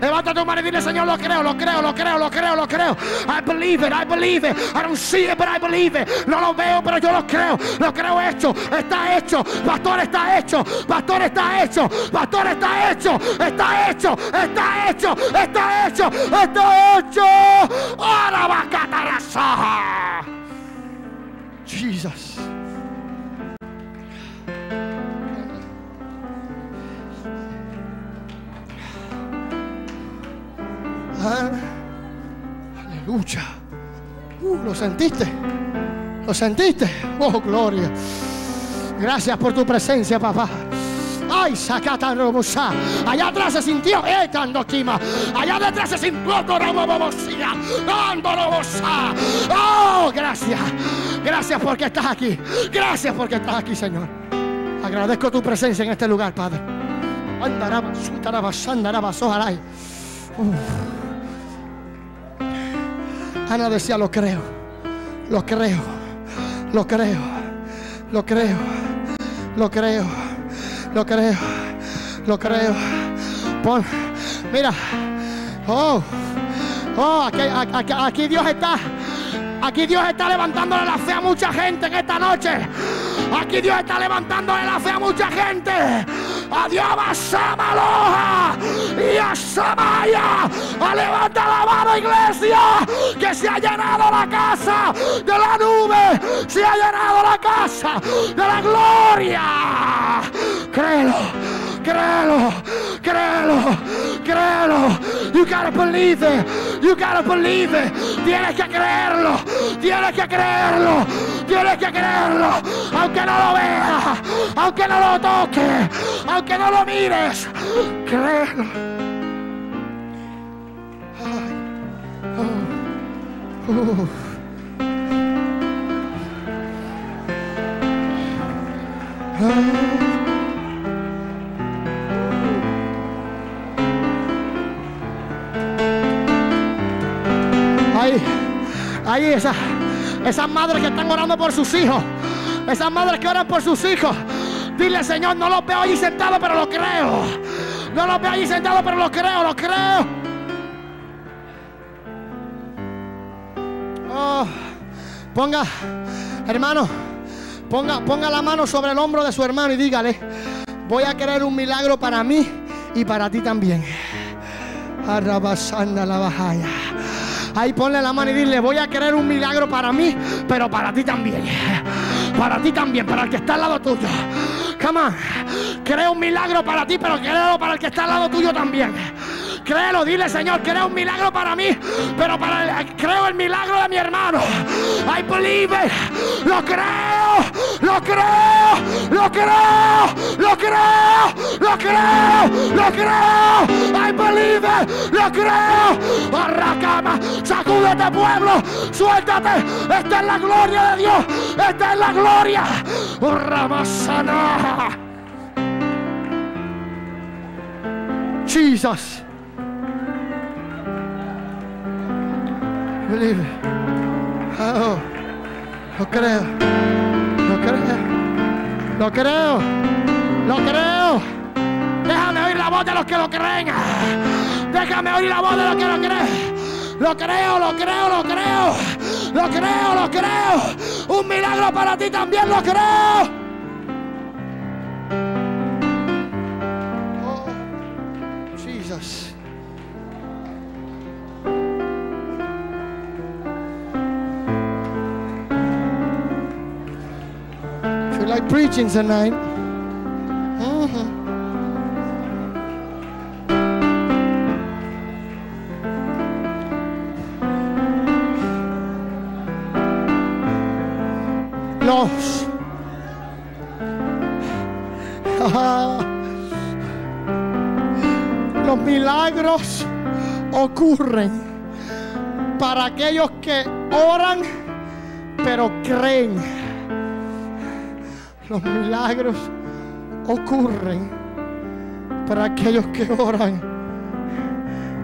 Levanta tu mano y dile, Señor, lo creo, lo creo, lo creo, lo creo, lo creo. I believe it, I believe it. I don't see it, but I believe it. No lo veo, pero yo lo creo. Lo creo hecho. Está hecho. Pastor, está hecho. Pastor, está hecho. Pastor, está hecho. Está hecho. Está hecho. Está hecho. Está hecho. Ahora va a. Jesus. Ah, aleluya. Uh, ¿Lo sentiste? ¿Lo sentiste? Oh, gloria. Gracias por tu presencia, papá. Ay, sacata robosa. Allá atrás se sintió, eh, Kima. Allá detrás se sintió, robosa. Oh, gracias. Gracias porque estás aquí. Gracias porque estás aquí, Señor. Agradezco tu presencia en este lugar, Padre. Andaraba. Ana decía, lo creo, lo creo, lo creo, lo creo, lo creo, lo creo, lo creo. Pon, mira, oh, oh, aquí, aquí, aquí Dios está. Aquí Dios está levantándole la fe a mucha gente en esta noche. Aquí Dios está levantándole la fe a mucha gente. Adiós, Samaloja. Y a Samaya. A levanta la mano, iglesia. Que se ha llenado la casa de la nube. Se ha llenado la casa de la gloria. Créelo, créelo, créelo, créelo. You gotta believe it. You gotta believe it. Tienes que creerlo. Tienes que creerlo. Tienes que creerlo. Aunque no lo veas. Aunque no lo toques. Aunque no lo mires. Créelo. Ay. Oh. Ahí esas, esas madres que están orando por sus hijos. Esas madres que oran por sus hijos. Dile, Señor, no los veo allí sentados, pero lo creo. No los veo allí sentados, pero lo creo, lo creo. Oh, ponga, hermano, ponga, ponga la mano sobre el hombro de su hermano y dígale, voy a querer un milagro para mí y para ti también. Arrabasanda la bajaya. Ahí ponle la mano y dile, voy a querer un milagro para mí, pero para ti también. Para ti también, para el que está al lado tuyo. Creo un milagro para ti, pero créelo para el que está al lado tuyo también. Créelo, dile Señor, creo un milagro para mí, pero para el- creo el milagro de mi hermano. I believe. Lo creo, lo creo, lo creo, lo creo, lo creo, lo creo. I believe it, lo creo. Arracama, sacúdete pueblo, suéltate. Esta es la gloria de Dios, esta es la gloria. Ramasana. Jesus. Believe. Oh, lo creo. Creo. Lo creo. Lo creo. Déjame oír la voz de los que lo creen. Déjame oír la voz de los que lo creen. Lo creo, lo creo, lo creo. Lo creo, lo creo. Un milagro para ti también lo creo. Like preaching tonight. Mhm. Los los milagros ocurren para aquellos que oran pero creen. Los milagros ocurren para aquellos que oran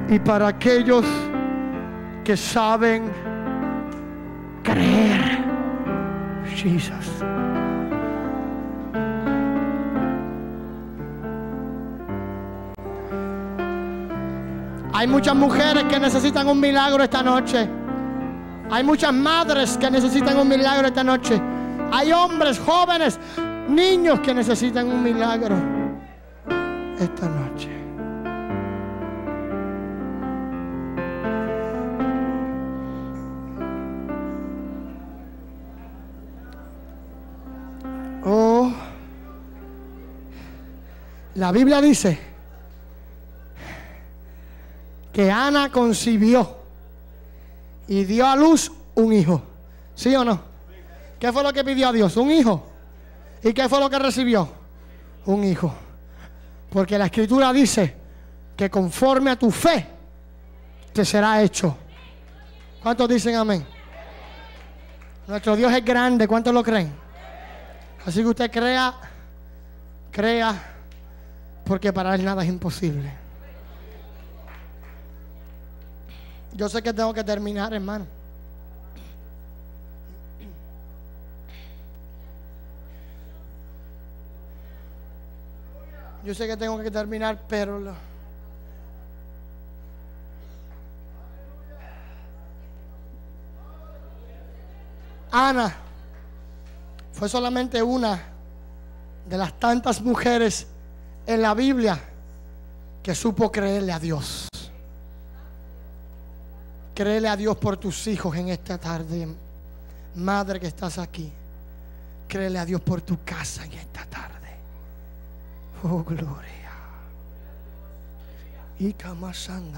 y para aquellos que saben creer. Jesus. Hay muchas mujeres que necesitan un milagro esta noche. Hay muchas madres que necesitan un milagro esta noche. Hay hombres, jóvenes, niños que necesitan un milagro esta noche. Oh, la Biblia dice que Ana concibió y dio a luz un hijo. ¿Sí o no? ¿Qué fue lo que pidió a Dios? Un hijo. ¿Y qué fue lo que recibió? Un hijo. Porque la escritura dice que conforme a tu fe te será hecho. ¿Cuántos dicen amén? Nuestro Dios es grande. ¿Cuántos lo creen? Así que usted crea, crea, porque para Él nada es imposible. Yo sé que tengo que terminar, hermano. Yo sé que tengo que terminar, pero Ana fue solamente una de las tantas mujeres en la Biblia que supo creerle a Dios. Créele a Dios por tus hijos en esta tarde. Madre que estás aquí. Créele a Dios por tu casa en esta tarde. Oh, gloria. Y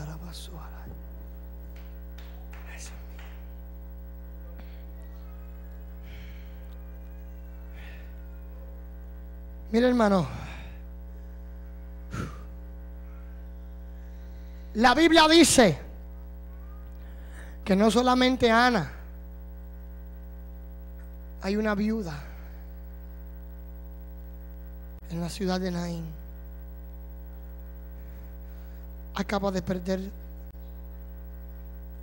la basura. Mira, hermano. La Biblia dice que no solamente Ana, hay una viuda en la ciudad de Naín. Acaba de perder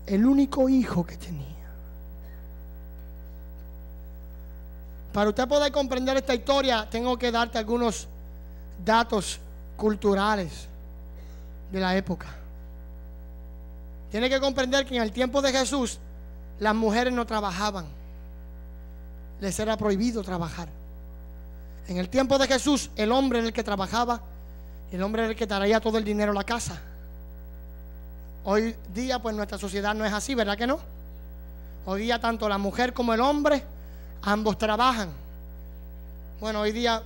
el único hijo que tenía. Para usted poder comprender esta historia, tengo que darte algunos datos culturales de la época. Tiene que comprender que en el tiempo de Jesús las mujeres no trabajaban. Les era prohibido trabajar. En el tiempo de Jesús el hombre era el que trabajaba, el hombre era el que traía todo el dinero a la casa. Hoy día pues nuestra sociedad no es así, ¿verdad que no? Hoy día tanto la mujer como el hombre Ambos trabajan. Bueno, hoy día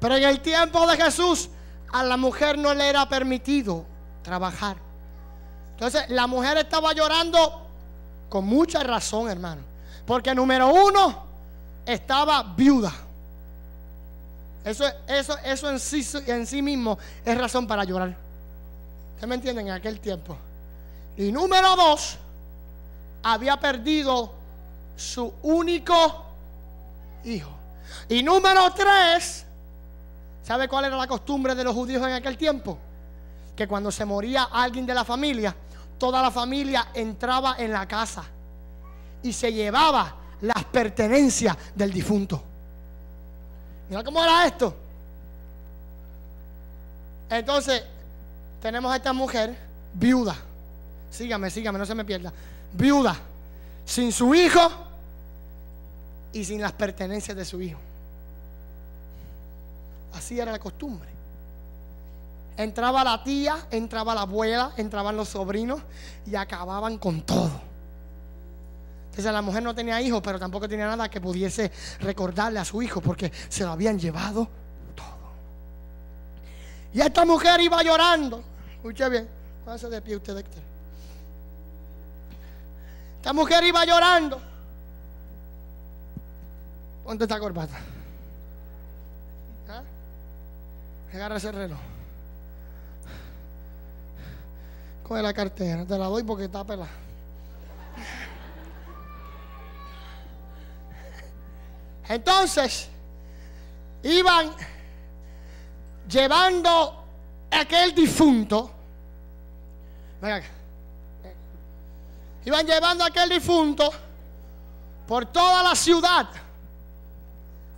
Pero en el tiempo de Jesús a la mujer no le era permitido trabajar. Entonces la mujer estaba llorando con mucha razón, hermano. Porque número uno, estaba viuda. Eso, eso, eso en, sí, en sí mismo es razón para llorar. ¿Ustedes me entienden? En aquel tiempo. Y número dos, había perdido su único hijo. Y número tres, ¿sabe cuál era la costumbre de los judíos en aquel tiempo? Que cuando se moría alguien de la familia, toda la familia entraba en la casa y se llevaba las pertenencias del difunto. Mira cómo era esto. Entonces, tenemos a esta mujer viuda. Sígame, sígame, no se me pierda. Viuda, sin su hijo y sin las pertenencias de su hijo. Así era la costumbre. Entraba la tía, entraba la abuela, entraban los sobrinos y acababan con todo. Entonces la mujer no tenía hijos, pero tampoco tenía nada que pudiese recordarle a su hijo porque se lo habían llevado todo. Y esta mujer iba llorando. Escuche bien, póngase de pie usted, Héctor. Esta mujer iba llorando. Ponte esta corbata. Agarra ese reloj. Coge la cartera. Te la doy porque está pelada. Entonces, iban llevando aquel difunto. Iban llevando aquel difunto por toda la ciudad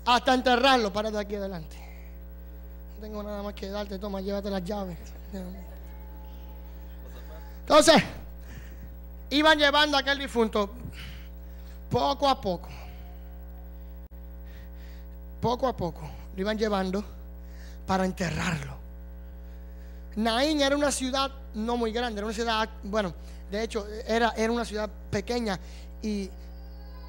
hasta enterrarlo. Para de aquí adelante. Tengo nada más que darte. Toma, llévate las llaves. Entonces, iban llevando aquel difunto poco a poco poco a poco lo iban llevando para enterrarlo. Naín era una ciudad no muy grande, era una ciudad, bueno, de hecho era, era una ciudad pequeña y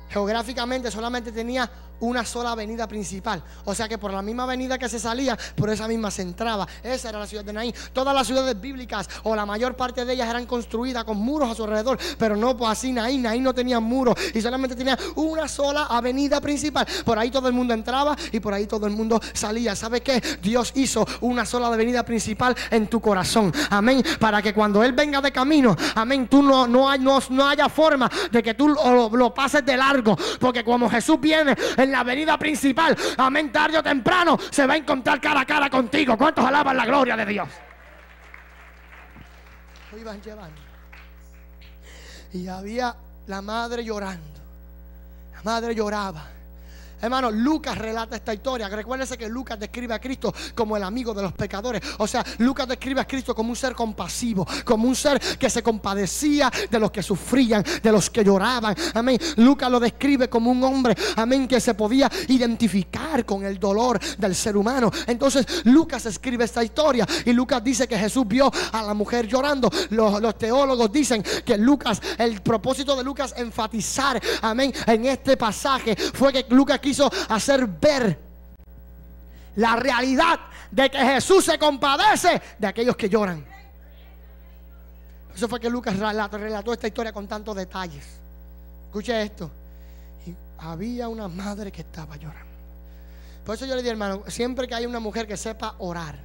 geográficamente solamente tenía una sola avenida principal. O sea que por la misma avenida que se salía, por esa misma se entraba. Esa era la ciudad de Naín. Todas las ciudades bíblicas, o la mayor parte de ellas, eran construidas con muros a su alrededor. Pero no pues así Naín. Naín no tenía muros y solamente tenía una sola avenida principal. Por ahí todo el mundo entraba y por ahí todo el mundo salía. ¿Sabe qué? Dios hizo una sola avenida principal en tu corazón. Amén. Para que cuando Él venga de camino, amén, tú no, no, no, haya forma de que tú lo, lo pases de largo. Porque como Jesús viene en la avenida principal, amén, tarde o temprano, se va a encontrar cara a cara contigo. ¿Cuántos alaban la gloria de Dios? Y había la madre llorando. La madre lloraba. Hermano, Lucas relata esta historia. Recuérdese que Lucas describe a Cristo como el amigo de los pecadores. O sea, Lucas describe a Cristo como un ser compasivo, como un ser que se compadecía de los que sufrían, de los que lloraban. Amén. Lucas lo describe como un hombre, amén, que se podía identificar con el dolor del ser humano. Entonces, Lucas escribe esta historia y Lucas dice que Jesús vio a la mujer llorando. Los, los teólogos dicen que Lucas, el propósito de Lucas enfatizar, amén, en este pasaje fue que Lucas quiso hacer ver la realidad de que Jesús se compadece de aquellos que lloran. Eso fue que Lucas relató, esta historia con tantos detalles. Escuche esto. Y había una madre que estaba llorando. Por eso yo le dije, hermano, siempre que hay una mujer que sepa orar,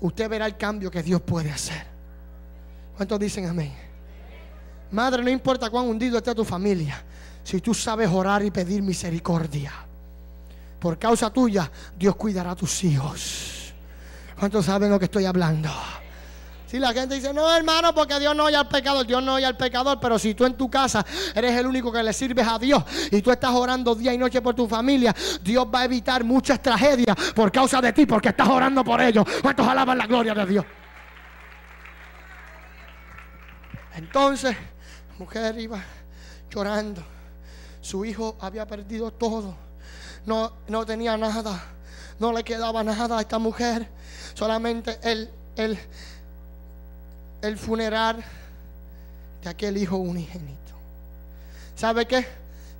usted verá el cambio que Dios puede hacer. ¿Cuántos dicen amén? Madre, no importa cuán hundido esté tu familia, si tú sabes orar y pedir misericordia, por causa tuya, Dios cuidará a tus hijos. ¿Cuántos saben lo que estoy hablando? Si la gente dice, no hermano, porque Dios no oye al pecador, Dios no oye al pecador, pero si tú en tu casa eres el único que le sirves a Dios y tú estás orando día y noche por tu familia, Dios va a evitar muchas tragedias por causa de ti, porque estás orando por ellos. ¿Cuántos alaban la gloria de Dios? Entonces, mujer iba llorando. Su hijo había perdido todo. No, no tenía nada. No le quedaba nada a esta mujer. Solamente el, el, el funeral de aquel hijo unigénito. ¿Sabe qué?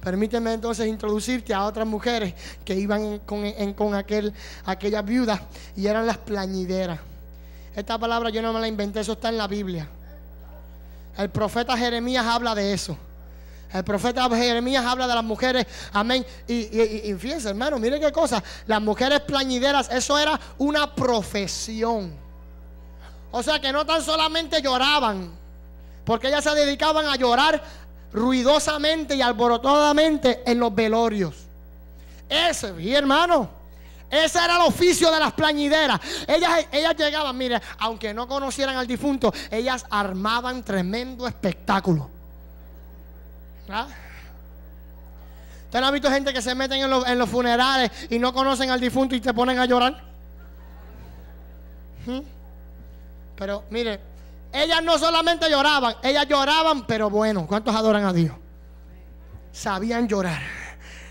Permíteme entonces introducirte a otras mujeres que iban con, con aquel, aquella viuda y eran las plañideras. Esta palabra yo no me la inventé, eso está en la Biblia. El profeta Jeremías habla de eso. El profeta Jeremías habla de las mujeres, amén. Y, fíjense, hermano, miren qué cosa. Las mujeres plañideras, eso era una profesión. O sea que no tan solamente lloraban, porque ellas se dedicaban a llorar ruidosamente y alborotadamente en los velorios. Ese, mi hermano. Ese era el oficio de las plañideras. Ellas, ellas llegaban, mire, aunque no conocieran al difunto, ellas armaban tremendo espectáculo. ¿Ah? ¿Usted no ha visto gente que se meten en los, funerales y no conocen al difunto y te ponen a llorar? ¿Mm? Pero mire, ellas no solamente lloraban, ellas lloraban, pero bueno, ¿cuántos adoran a Dios? Sabían llorar,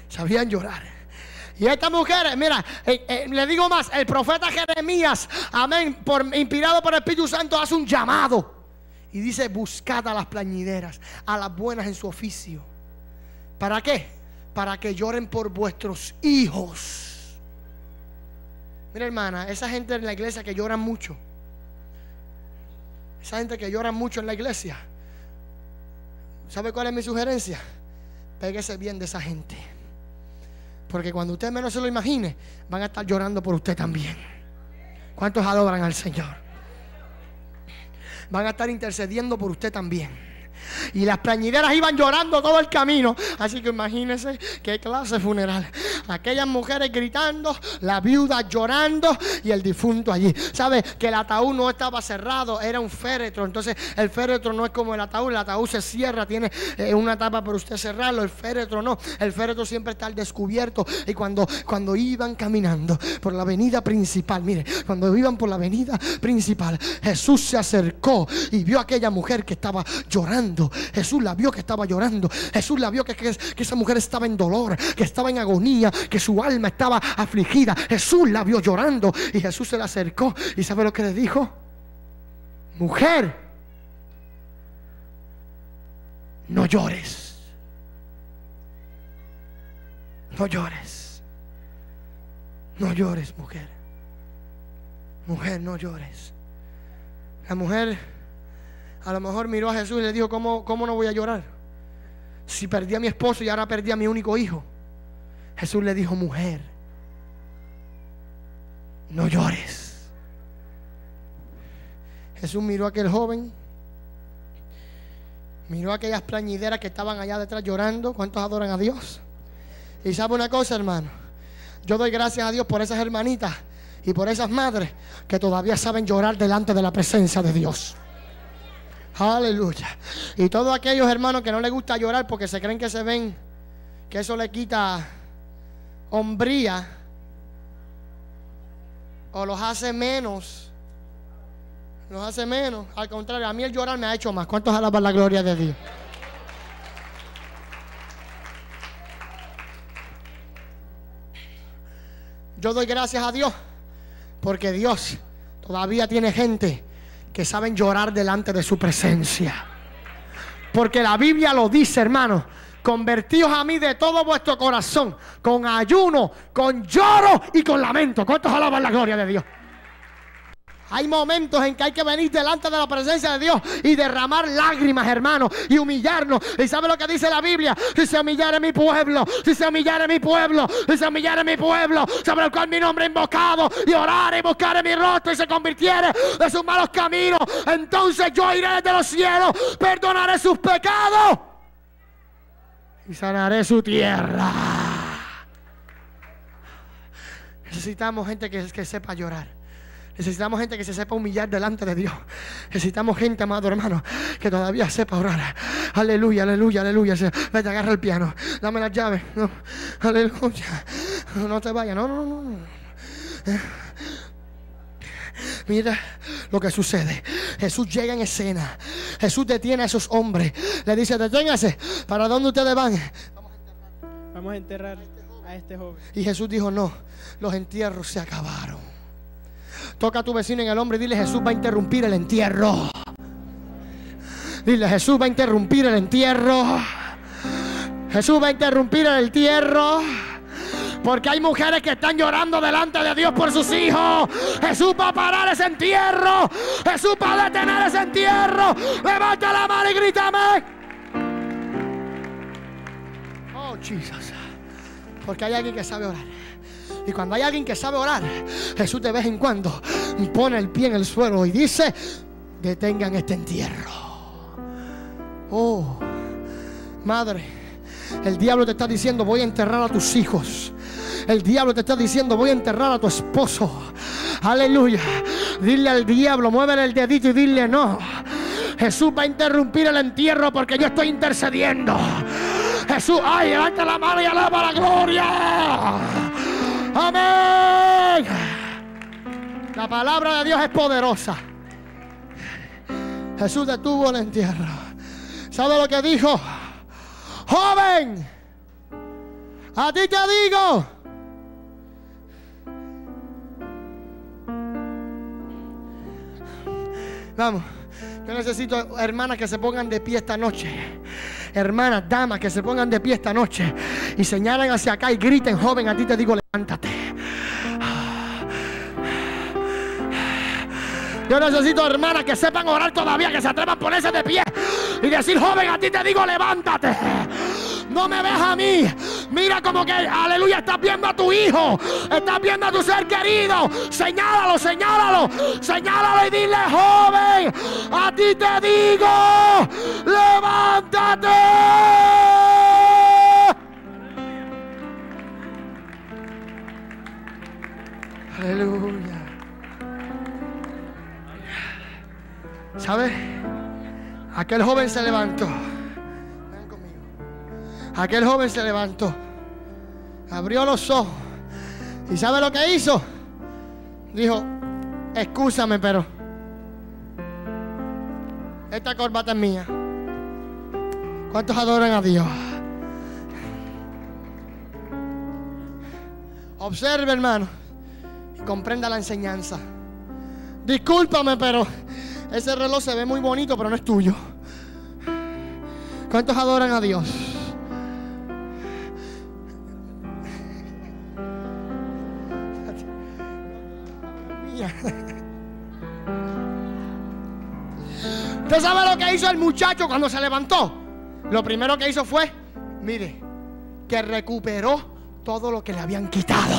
sabían llorar. Y estas mujeres, mira, eh, eh, le digo más, el profeta Jeremías, amén, por, inspirado por el Espíritu Santo, hace un llamado. Y dice, buscad a las plañideras, a las buenas en su oficio. ¿Para qué? Para que lloren por vuestros hijos. Mira hermana, esa gente en la iglesia que lloran mucho. Esa gente que llora mucho en la iglesia. ¿Sabe cuál es mi sugerencia? Péguese bien de esa gente. Porque cuando usted menos se lo imagine, van a estar llorando por usted también. ¿Cuántos adoran al Señor? Van a estar intercediendo por usted también. Y las plañideras iban llorando todo el camino. Así que imagínense qué clase funeral. Aquellas mujeres gritando, la viuda llorando y el difunto allí. ¿Sabe? Que el ataúd no estaba cerrado, era un féretro. Entonces el féretro no es como el ataúd. El ataúd se cierra, tiene eh, una tapa para usted cerrarlo. El féretro no. El féretro siempre está al descubierto. Y cuando, cuando iban caminando por la avenida principal, mire, cuando iban por la avenida principal, Jesús se acercó y vio a aquella mujer que estaba llorando Jesús la vio que estaba llorando. Jesús la vio que, que, esa mujer estaba en dolor, que estaba en agonía, que su alma estaba afligida. Jesús la vio llorando y Jesús se le acercó. ¿Y sabe lo que le dijo? Mujer, no llores. No llores. No llores, mujer. Mujer, no llores. La mujer a lo mejor miró a Jesús y le dijo, ¿cómo, cómo no voy a llorar? Si perdí a mi esposo y ahora perdí a mi único hijo. Jesús le dijo, mujer, no llores. Jesús miró a aquel joven, miró a aquellas plañideras que estaban allá detrás llorando. ¿Cuántos adoran a Dios? Y sabe una cosa, hermano. Yo doy gracias a Dios por esas hermanitas y por esas madres que todavía saben llorar delante de la presencia de Dios. Aleluya. Y todos aquellos hermanos que no les gusta llorar porque se creen que se ven, que eso le quita hombría o los hace menos. Los hace menos. Al contrario, a mí el llorar me ha hecho más. ¿Cuántos alaban la gloria de Dios? Yo doy gracias a Dios porque Dios todavía tiene gente que saben llorar delante de su presencia. Porque la Biblia lo dice, hermano. Convertíos a mí de todo vuestro corazón, con ayuno, con lloro y con lamento. ¿Cuántos alaban la gloria de Dios? Hay momentos en que hay que venir delante de la presencia de Dios y derramar lágrimas, hermano, y humillarnos. ¿Y sabe lo que dice la Biblia? Si se humillare mi pueblo, si se humillare mi pueblo, si se humillare mi pueblo, sobre el cual mi nombre invocado, y orar y buscar mi rostro y se convirtiere de sus malos caminos, entonces yo iré desde los cielos, perdonaré sus pecados y sanaré su tierra. Necesitamos gente que, sepa llorar. Necesitamos gente que se sepa humillar delante de Dios. Necesitamos gente, amado hermano, que todavía sepa orar. Aleluya, aleluya, aleluya. Vete, agarra el piano. Dame las llaves. No. Aleluya. No te vayas. No, no, no. Mira lo que sucede. Jesús llega en escena. Jesús detiene a esos hombres. Le dice, deténgase. ¿Para dónde ustedes van? Vamos a enterrar a este joven. Y Jesús dijo, no, los entierros se acabaron. Toca a tu vecino en el hombre y dile, Jesús va a interrumpir el entierro. Dile, Jesús va a interrumpir el entierro. Jesús va a interrumpir el entierro. Porque hay mujeres que están llorando delante de Dios por sus hijos. Jesús va parar ese entierro. Jesús va detener ese entierro. Levanta la mano y grítame. Oh, Jesus. Porque hay alguien que sabe orar. Y cuando hay alguien que sabe orar, Jesús de vez en cuando pone el pie en el suelo y dice, detengan este entierro. Oh, madre, el diablo te está diciendo, voy a enterrar a tus hijos. El diablo te está diciendo, voy a enterrar a tu esposo. Aleluya. Dile al diablo, muévele el dedito y dile no. Jesús va a interrumpir el entierro porque yo estoy intercediendo. Jesús, ay, levanta la mano y alaba la gloria. Amén. La palabra de Dios es poderosa. Jesús detuvo el entierro. ¿Sabe lo que dijo? Joven, a ti te digo. Vamos, yo necesito hermanas que se pongan de pie esta noche. Hermanas, damas que se pongan de pie esta noche y señalen hacia acá y griten, joven, a ti te digo, levántate. Yo necesito hermanas que sepan orar todavía, que se atrevan a ponerse de pie y decir, joven, a ti te digo, levántate. No me ves a mí. Mira como que, aleluya, estás viendo a tu hijo. Estás viendo a tu ser querido. Señálalo, señálalo. Señálalo y dile, joven, a ti te digo, levántate. Aleluya. ¿Sabe? Aquel joven se levantó. Ven conmigo. Aquel joven se levantó. Abrió los ojos. ¿Y sabe lo que hizo? Dijo, excúsame, pero esta corbata es mía. ¿Cuántos adoran a Dios? Observe, hermano, y comprenda la enseñanza. Discúlpame, pero ese reloj se ve muy bonito, pero no es tuyo. ¿Cuántos adoran a Dios? ¿Usted sabe lo que hizo el muchacho cuando se levantó? Lo primero que hizo fue, mire, que recuperó todo lo que le habían quitado.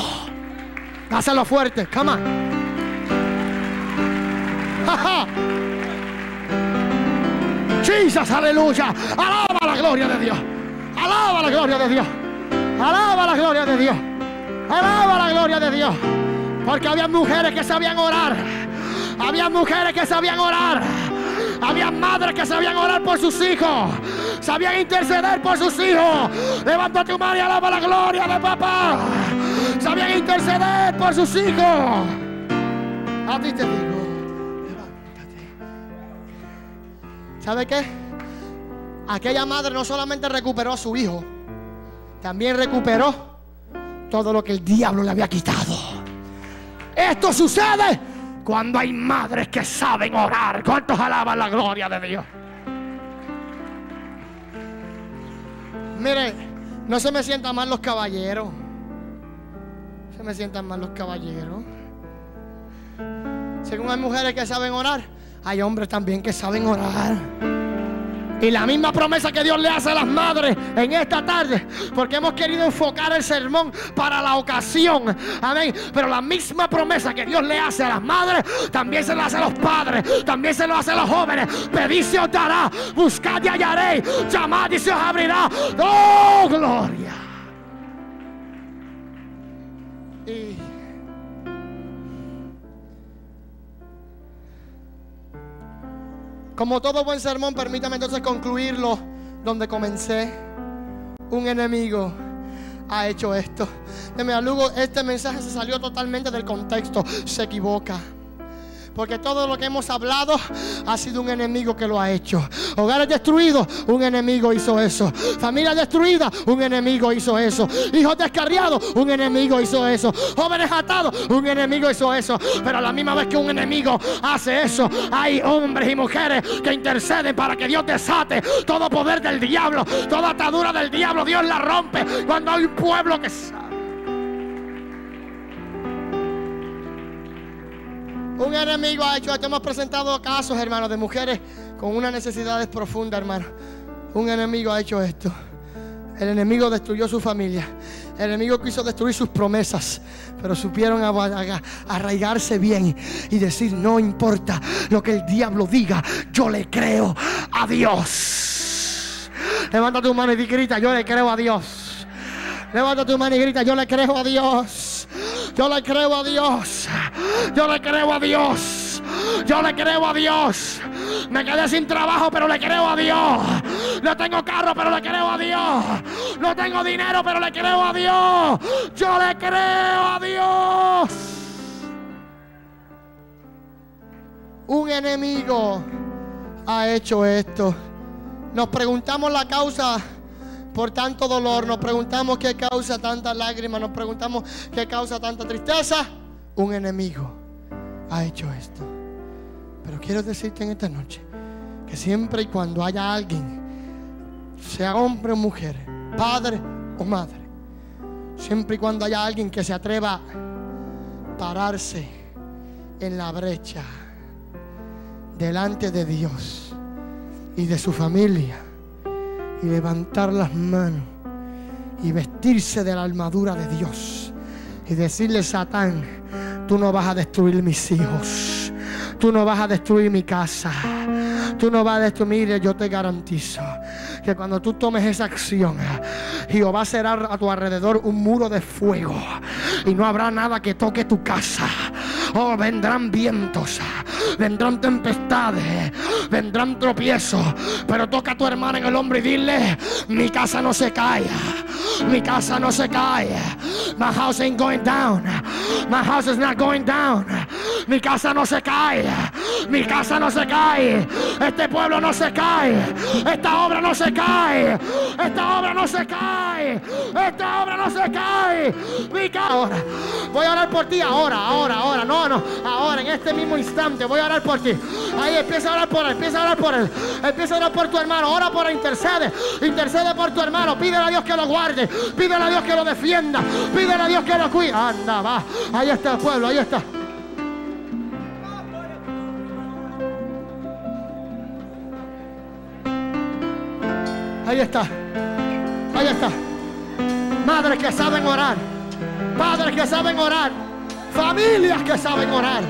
Dáselo fuerte, on. Jesus, aleluya. Alaba la gloria de Dios. Alaba la gloria de Dios. Alaba la gloria de Dios. Alaba la gloria de Dios. Porque había mujeres que sabían orar. Había mujeres que sabían orar. Había madres que sabían orar por sus hijos. Sabían interceder por sus hijos. Levanta tu mano y alaba la gloria de papá. sabían interceder por sus hijos. A ti te digo, ¿Sabe qué? Aquella madre no solamente recuperó a su hijo, también recuperó todo lo que el diablo le había quitado. Esto sucede cuando hay madres que saben orar. ¿Cuántos alaban la gloria de Dios? Mire, no se me sientan mal los caballeros. Se me sientan mal los caballeros. Según hay mujeres que saben orar, hay hombres también que saben orar. Y la misma promesa que Dios le hace a las madres en esta tarde, porque hemos querido enfocar el sermón para la ocasión. Amén. Pero la misma promesa que Dios le hace a las madres, también se la hace a los padres, también se lo hace a los jóvenes. Pedid se os dará, buscad y hallaréis, llamad y se os abrirá. ¡Oh, gloria! Y Como todo buen sermón, permítame entonces concluirlo donde comencé. Un enemigo ha hecho esto. De luego, este mensaje se salió totalmente del contexto. Se equivoca. Porque todo lo que hemos hablado ha sido un enemigo que lo ha hecho. Hogares destruidos, un enemigo hizo eso. Familia destruida, un enemigo hizo eso. Hijos descarriados, un enemigo hizo eso. Jóvenes atados, un enemigo hizo eso. Pero a la misma vez que un enemigo hace eso, hay hombres y mujeres que interceden para que Dios desate todo poder del diablo, toda atadura del diablo. Dios la rompe cuando hay un pueblo que. Un enemigo ha hecho esto. Hemos presentado casos, hermanos, de mujeres con unas necesidades profundas, hermano. Un enemigo ha hecho esto. El enemigo destruyó su familia. El enemigo quiso destruir sus promesas. Pero supieron arraigarse bien y decir, no importa lo que el diablo diga, yo le creo a Dios. Levanta tu mano y grita, yo le creo a Dios. Levanta tu mano y grita, yo le creo a Dios. Yo le creo a Dios. Yo le creo a Dios. Yo le creo a Dios. Me quedé sin trabajo, pero le creo a Dios. No tengo carro, pero le creo a Dios. No tengo dinero, pero le creo a Dios. Yo le creo a Dios. Un enemigo ha hecho esto. Nos preguntamos la causa por tanto dolor, nos preguntamos qué causa tanta lágrima, nos preguntamos qué causa tanta tristeza. Un enemigo ha hecho esto. Pero quiero decirte en esta noche que siempre y cuando haya alguien, sea hombre o mujer, padre o madre, siempre y cuando haya alguien que se atreva a pararse en la brecha delante de Dios y de su familia, y levantar las manos y vestirse de la armadura de Dios y decirle, Satán, tú no vas a destruir mis hijos, tú no vas a destruir mi casa, tú no vas a destruir, yo te garantizo que cuando tú tomes esa acción, Jehová será a tu alrededor un muro de fuego y no habrá nada que toque tu casa. Oh, vendrán vientos, vendrán tempestades, vendrán tropiezos, pero toca a tu hermana en el hombro y dile, mi casa no se cae, mi casa no se cae, my house ain't going down, my house is not going down, mi casa no se cae, mi casa no se cae, este pueblo no se cae, esta obra no se cae, esta obra no se cae, esta obra no se cae, mi casa. Voy a orar por ti ahora, ahora, ahora, no, no, ahora, en este mismo instante, voy a orar por ti. Ahí empieza a orar por él, empieza a orar por él, empieza a orar por tu hermano, ora por él, intercede, intercede por tu hermano, pídele a Dios que lo guarde, pídele a Dios que lo defienda, pídele a Dios que lo cuide. Anda, va, ahí está el pueblo, ahí está. Ahí está. Ahí está. Madres que saben orar. Padres que saben orar. Familias que saben orar.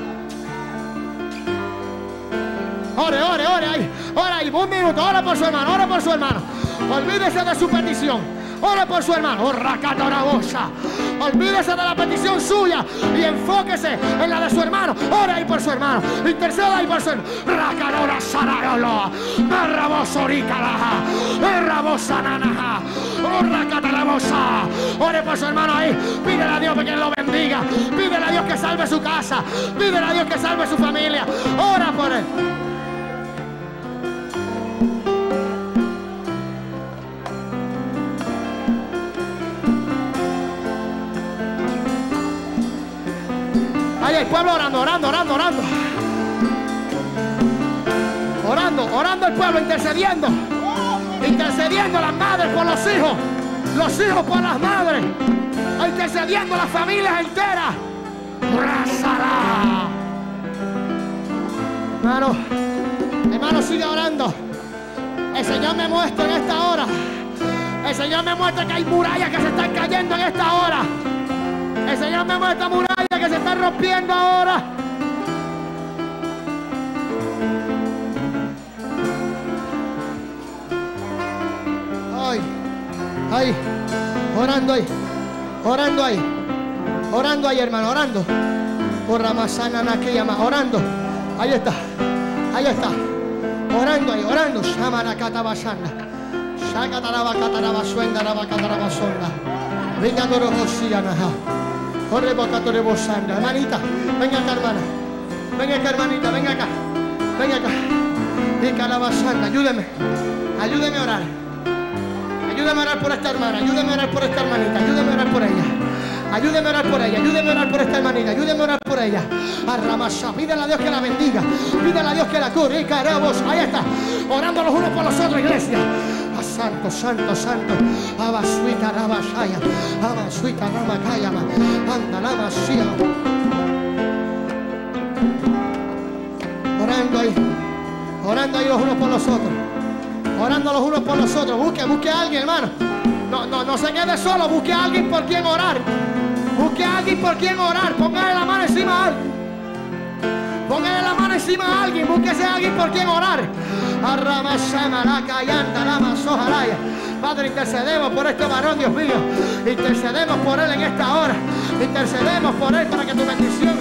Ore, ore, ore ahí. Ora ahí. Un minuto. Ora por su hermano. Ora por su hermano. Olvídese de su petición. Ore por su hermano. Oh, racatarabosha. Olvídese de la petición suya y enfóquese en la de su hermano. Ore ahí por su hermano. Interceda ahí por su hermano. Racarora sarayolo. Marrabosoricalaja. Errabosananaja. Oh, racatarabosa. Ore por su hermano ahí. Pídele a Dios que lo bendiga. Pídele a Dios que salve su casa. Pídele a Dios que salve su familia. Ora por él. Ahí el pueblo orando, orando, orando, orando. Orando, orando el pueblo, intercediendo. Intercediendo las madres por los hijos. Los hijos por las madres. Intercediendo las familias enteras. Razará. Hermano, hermano, sigue orando. El Señor me muestra en esta hora. El Señor me muestra que hay murallas que se están cayendo en esta hora. El Señor me muestra murallas que se están rompiendo ahora. Ay, ay, orando ahí, orando ahí, orando ahí, hermano, orando. Por Ramasana Nakeyama, orando. Ahí está, ahí está, orando ahí, orando. Shamana Katabashana, Shakataraba Kataraba Suenda, Raba Kataraba Sonda. Venga, Dorobosianaha. Corre torre bosanda. Hermanita, venga acá, hermana. Venga acá, hermanita, venga acá. Venga acá. Y calabazanda, ayúdeme. Ayúdeme a orar. Ayúdame a orar por esta hermana. Ayúdame a orar por esta hermanita. Ayúdame a orar por ella. Ayúdeme a orar por ella, ayúdeme a orar por esta hermanita, ayúdeme a orar por ella. Arramasha, pídele a Dios que la bendiga, pídele a Dios que la cure. Y carabos, ahí está, orando los unos por los otros, iglesia. Santo, santo, santo. Abasuita Rabashaya. Abasuita Ramakayama. Anda la masía. Orando ahí. Orando ahí los unos por los otros. Orando los unos por los otros. Busque, busque a alguien, hermano. No, no, no se quede solo. Busque a alguien por quien orar. Busque a alguien por quien orar. Póngale la mano encima a alguien. Póngale la mano encima a alguien. Búsquese a alguien por quien orar. Padre, intercedemos por este varón, Dios mío. Intercedemos por él en esta hora. Intercedemos por él para que tu bendición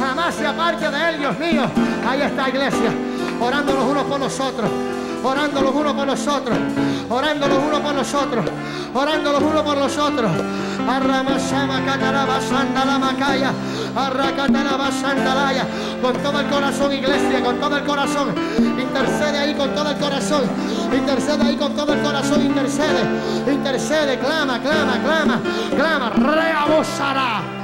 jamás se aparte de él, Dios mío. Ahí está, iglesia. Orando los unos por los otros. Orando los unos por los otros. Orando los unos por los otros. Orando los unos por los otros. Arramasama cataraba sandala macaya. Arracataraba sandalaya. Con todo el corazón, iglesia, con todo el corazón. Intercede ahí con todo el corazón. Intercede ahí con todo el corazón. Intercede. Intercede. Clama, clama, clama. Clama. Reabosará.